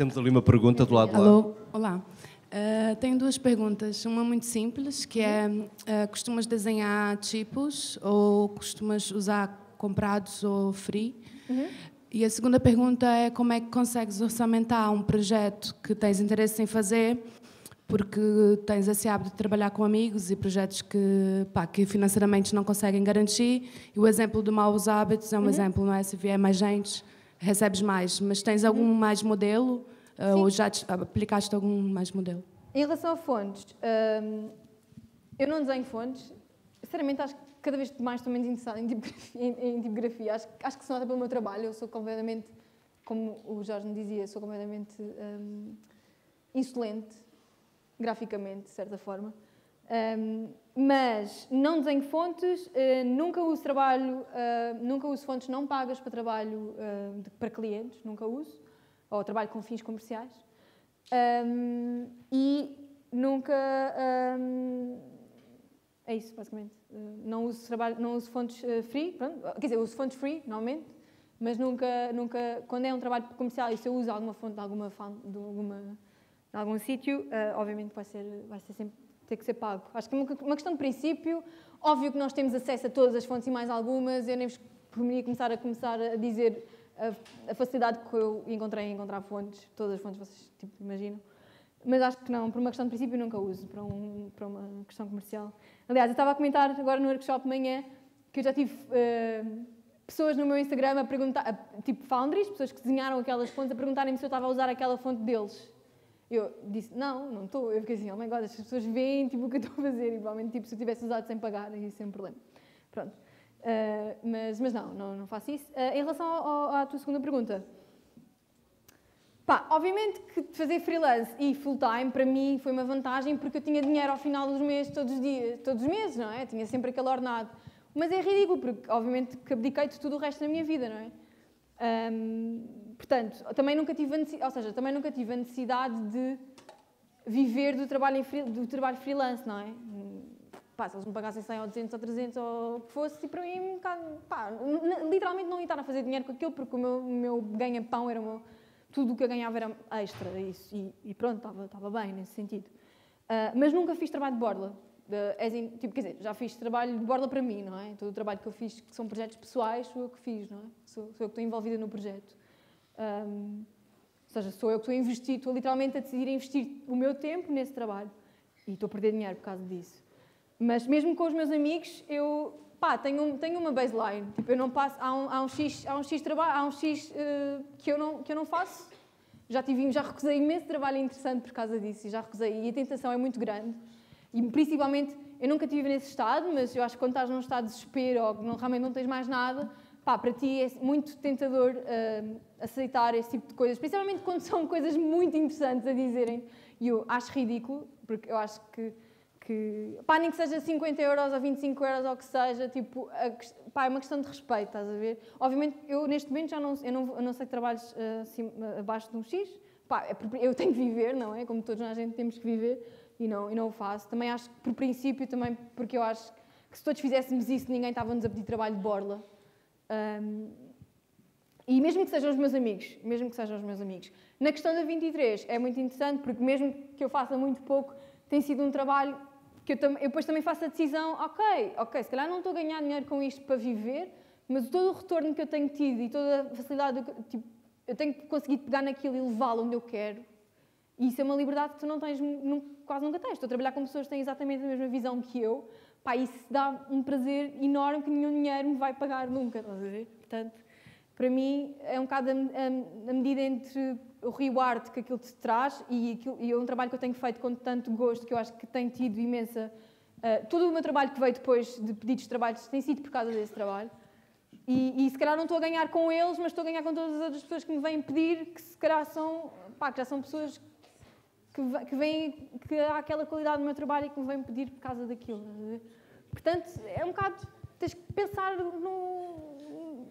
Temos ali uma pergunta do lado de lá. Alô, olá. Uh, tenho duas perguntas. Uma muito simples, que é: uh, costumas desenhar tipos ou costumas usar comprados ou free? Uhum. E a segunda pergunta é: como é que consegues orçamentar um projeto que tens interesse em fazer? Porque tens esse hábito de trabalhar com amigos e projetos que, pá, que financeiramente não conseguem garantir. E o exemplo do Maus Hábitos é um uhum. exemplo, não é? Se vier mais gente, recebes mais. Mas tens algum uhum. mais modelo? Sim. Ou já aplicaste algum mais modelo? Em relação a fontes, hum, eu não desenho fontes. Sinceramente, acho que cada vez mais estou menos interessada em tipografia. Em, em tipografia. Acho, acho, que se nota pelo meu trabalho. Eu sou completamente, como o Jorge me dizia, sou completamente hum, insolente, graficamente, de certa forma. Um, mas não desenho fontes, uh, nunca uso trabalho, uh, nunca uso fontes não pagas para trabalho uh, de, para clientes, nunca uso ou trabalho com fins comerciais. Um, e nunca. Um, é isso, basicamente. Uh, não, uso trabalho, não uso fontes free, pronto. quer dizer, uso fontes free, normalmente, mas nunca, nunca. Quando é um trabalho comercial e se eu uso alguma fonte de, alguma, de, alguma, de algum sítio, obviamente vai ser, vai ser sempre ter que ser pago. Acho que é uma, questão de princípio. Óbvio que nós temos acesso a todas as fontes e mais algumas. Eu nem por mim começar a começar a dizer a, a, facilidade que eu encontrei em encontrar fontes, todas as fontes vocês tipo, imaginam. Mas acho que não, por uma questão de princípio nunca uso, para, um, para uma questão comercial. Aliás, eu estava a comentar agora no workshop de manhã que eu já tive uh, pessoas no meu Instagram a perguntar, a, tipo foundries, pessoas que desenharam aquelas fontes, a perguntarem-me se eu estava a usar aquela fonte deles. Eu disse, não, não estou. Eu fiquei assim, oh my god, as pessoas veem tipo, o que eu estou a fazer. E provavelmente tipo, se eu tivesse usado sem pagar, ser um problema. Pronto. Uh, mas, mas não, não, não faço isso. Uh, em relação ao, à tua segunda pergunta, pá, obviamente que fazer freelance e full-time para mim foi uma vantagem porque eu tinha dinheiro ao final dos meses, todos os dias, todos os meses, não é? Tinha sempre aquele ordenado. Mas é ridículo porque, obviamente, que abdiquei de tudo o resto da minha vida, não é? Um, portanto, também nunca tive a ou seja, também nunca tive a necessidade de viver do trabalho, do trabalho freelance, não é? pá, se eles me pagassem 100 ou 200 ou 300 ou o que fosse, e para mim, pá, literalmente não ia estar a fazer dinheiro com aquilo, porque o meu, meu ganha-pão era o meu, tudo o que eu ganhava era extra, isso, e, e pronto, estava, estava bem nesse sentido. Uh, mas nunca fiz trabalho de borla. De, tipo, quer dizer, já fiz trabalho de borla para mim, não é? Todo o trabalho que eu fiz, que são projetos pessoais, sou eu que fiz, não é? Sou, sou eu que estou envolvida no projeto. Um, ou seja, sou eu que estou a investir, estou literalmente a decidir investir o meu tempo nesse trabalho. E estou a perder dinheiro por causa disso. Mas mesmo com os meus amigos, eu pá, tenho, tenho uma baseline. Tipo, eu não passo, há um, há um X, há um X trabalho, há um X uh, que, eu não, que eu não faço. Já tive, já recusei imenso trabalho interessante por causa disso, e já recusei. E a tentação é muito grande. E principalmente, eu nunca estive nesse estado, mas eu acho que quando estás num estado de desespero ou não, realmente não tens mais nada, pá, para ti é muito tentador uh, aceitar esse tipo de coisas, principalmente quando são coisas muito interessantes a dizerem. E eu acho ridículo, porque eu acho que que, pá, nem que seja 50 euros ou 25 euros ou que seja, tipo, a, pá, é uma questão de respeito, estás a ver? Obviamente, eu neste momento já não, eu não, eu não sei que trabalhos uh, assim, abaixo de um X, pá, é, eu tenho que viver, não é? Como todos nós a gente temos que viver e não, e não o faço. Também acho que, por princípio, também porque eu acho que se todos fizéssemos isso, ninguém estava-nos a pedir trabalho de borla. Um, e mesmo que sejam os meus amigos, mesmo que sejam os meus amigos. Na questão da 23, é muito interessante, porque mesmo que eu faça muito pouco, tem sido um trabalho que eu, eu, depois também faço a decisão, ok, ok, se calhar não estou a ganhar dinheiro com isto para viver, mas todo o retorno que eu tenho tido e toda a facilidade, tipo, eu tenho conseguido pegar naquilo e levá-lo onde eu quero. E isso é uma liberdade que tu não tens, quase nunca tens. Estou a trabalhar com pessoas que têm exatamente a mesma visão que eu. Pá, isso dá um prazer enorme que nenhum dinheiro me vai pagar nunca. Estás a ver? Portanto, para mim, é um bocado a, a, a medida entre o reward que aquilo te traz e, aquilo, e é um trabalho que eu tenho feito com tanto gosto que eu acho que tenho tido imensa. Uh, todo o meu trabalho que veio depois de pedidos de trabalho tem sido por causa desse trabalho. E, e, se calhar não estou a ganhar com eles, mas estou a ganhar com todas as outras pessoas que me vêm pedir, que se calhar são, pá, que já são pessoas que, vêm, que há aquela qualidade do meu trabalho e que me vêm pedir por causa daquilo. Portanto, é um bocado, tens que pensar no...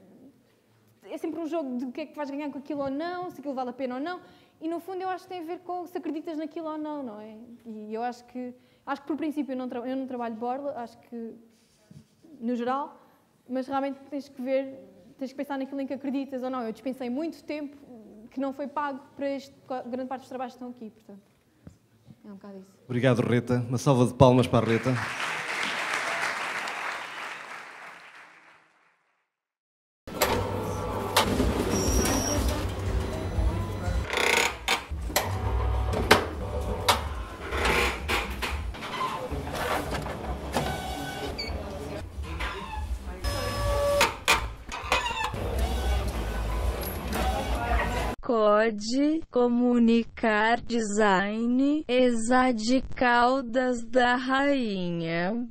É sempre um jogo de o que é que vais ganhar com aquilo ou não, se aquilo vale a pena ou não. E no fundo eu acho que tem a ver com se acreditas naquilo ou não, não é? E eu acho que, acho que por princípio eu não, eu não trabalho borla, acho que, no geral, mas realmente tens que ver, tens que pensar naquilo em que acreditas ou não. Eu dispensei muito tempo que não foi pago para este, grande parte dos trabalhos que estão aqui, portanto. É um bocado isso. Obrigado, Rita. Uma salva de palmas para a Rita. Comunicar design exadical das da rainha.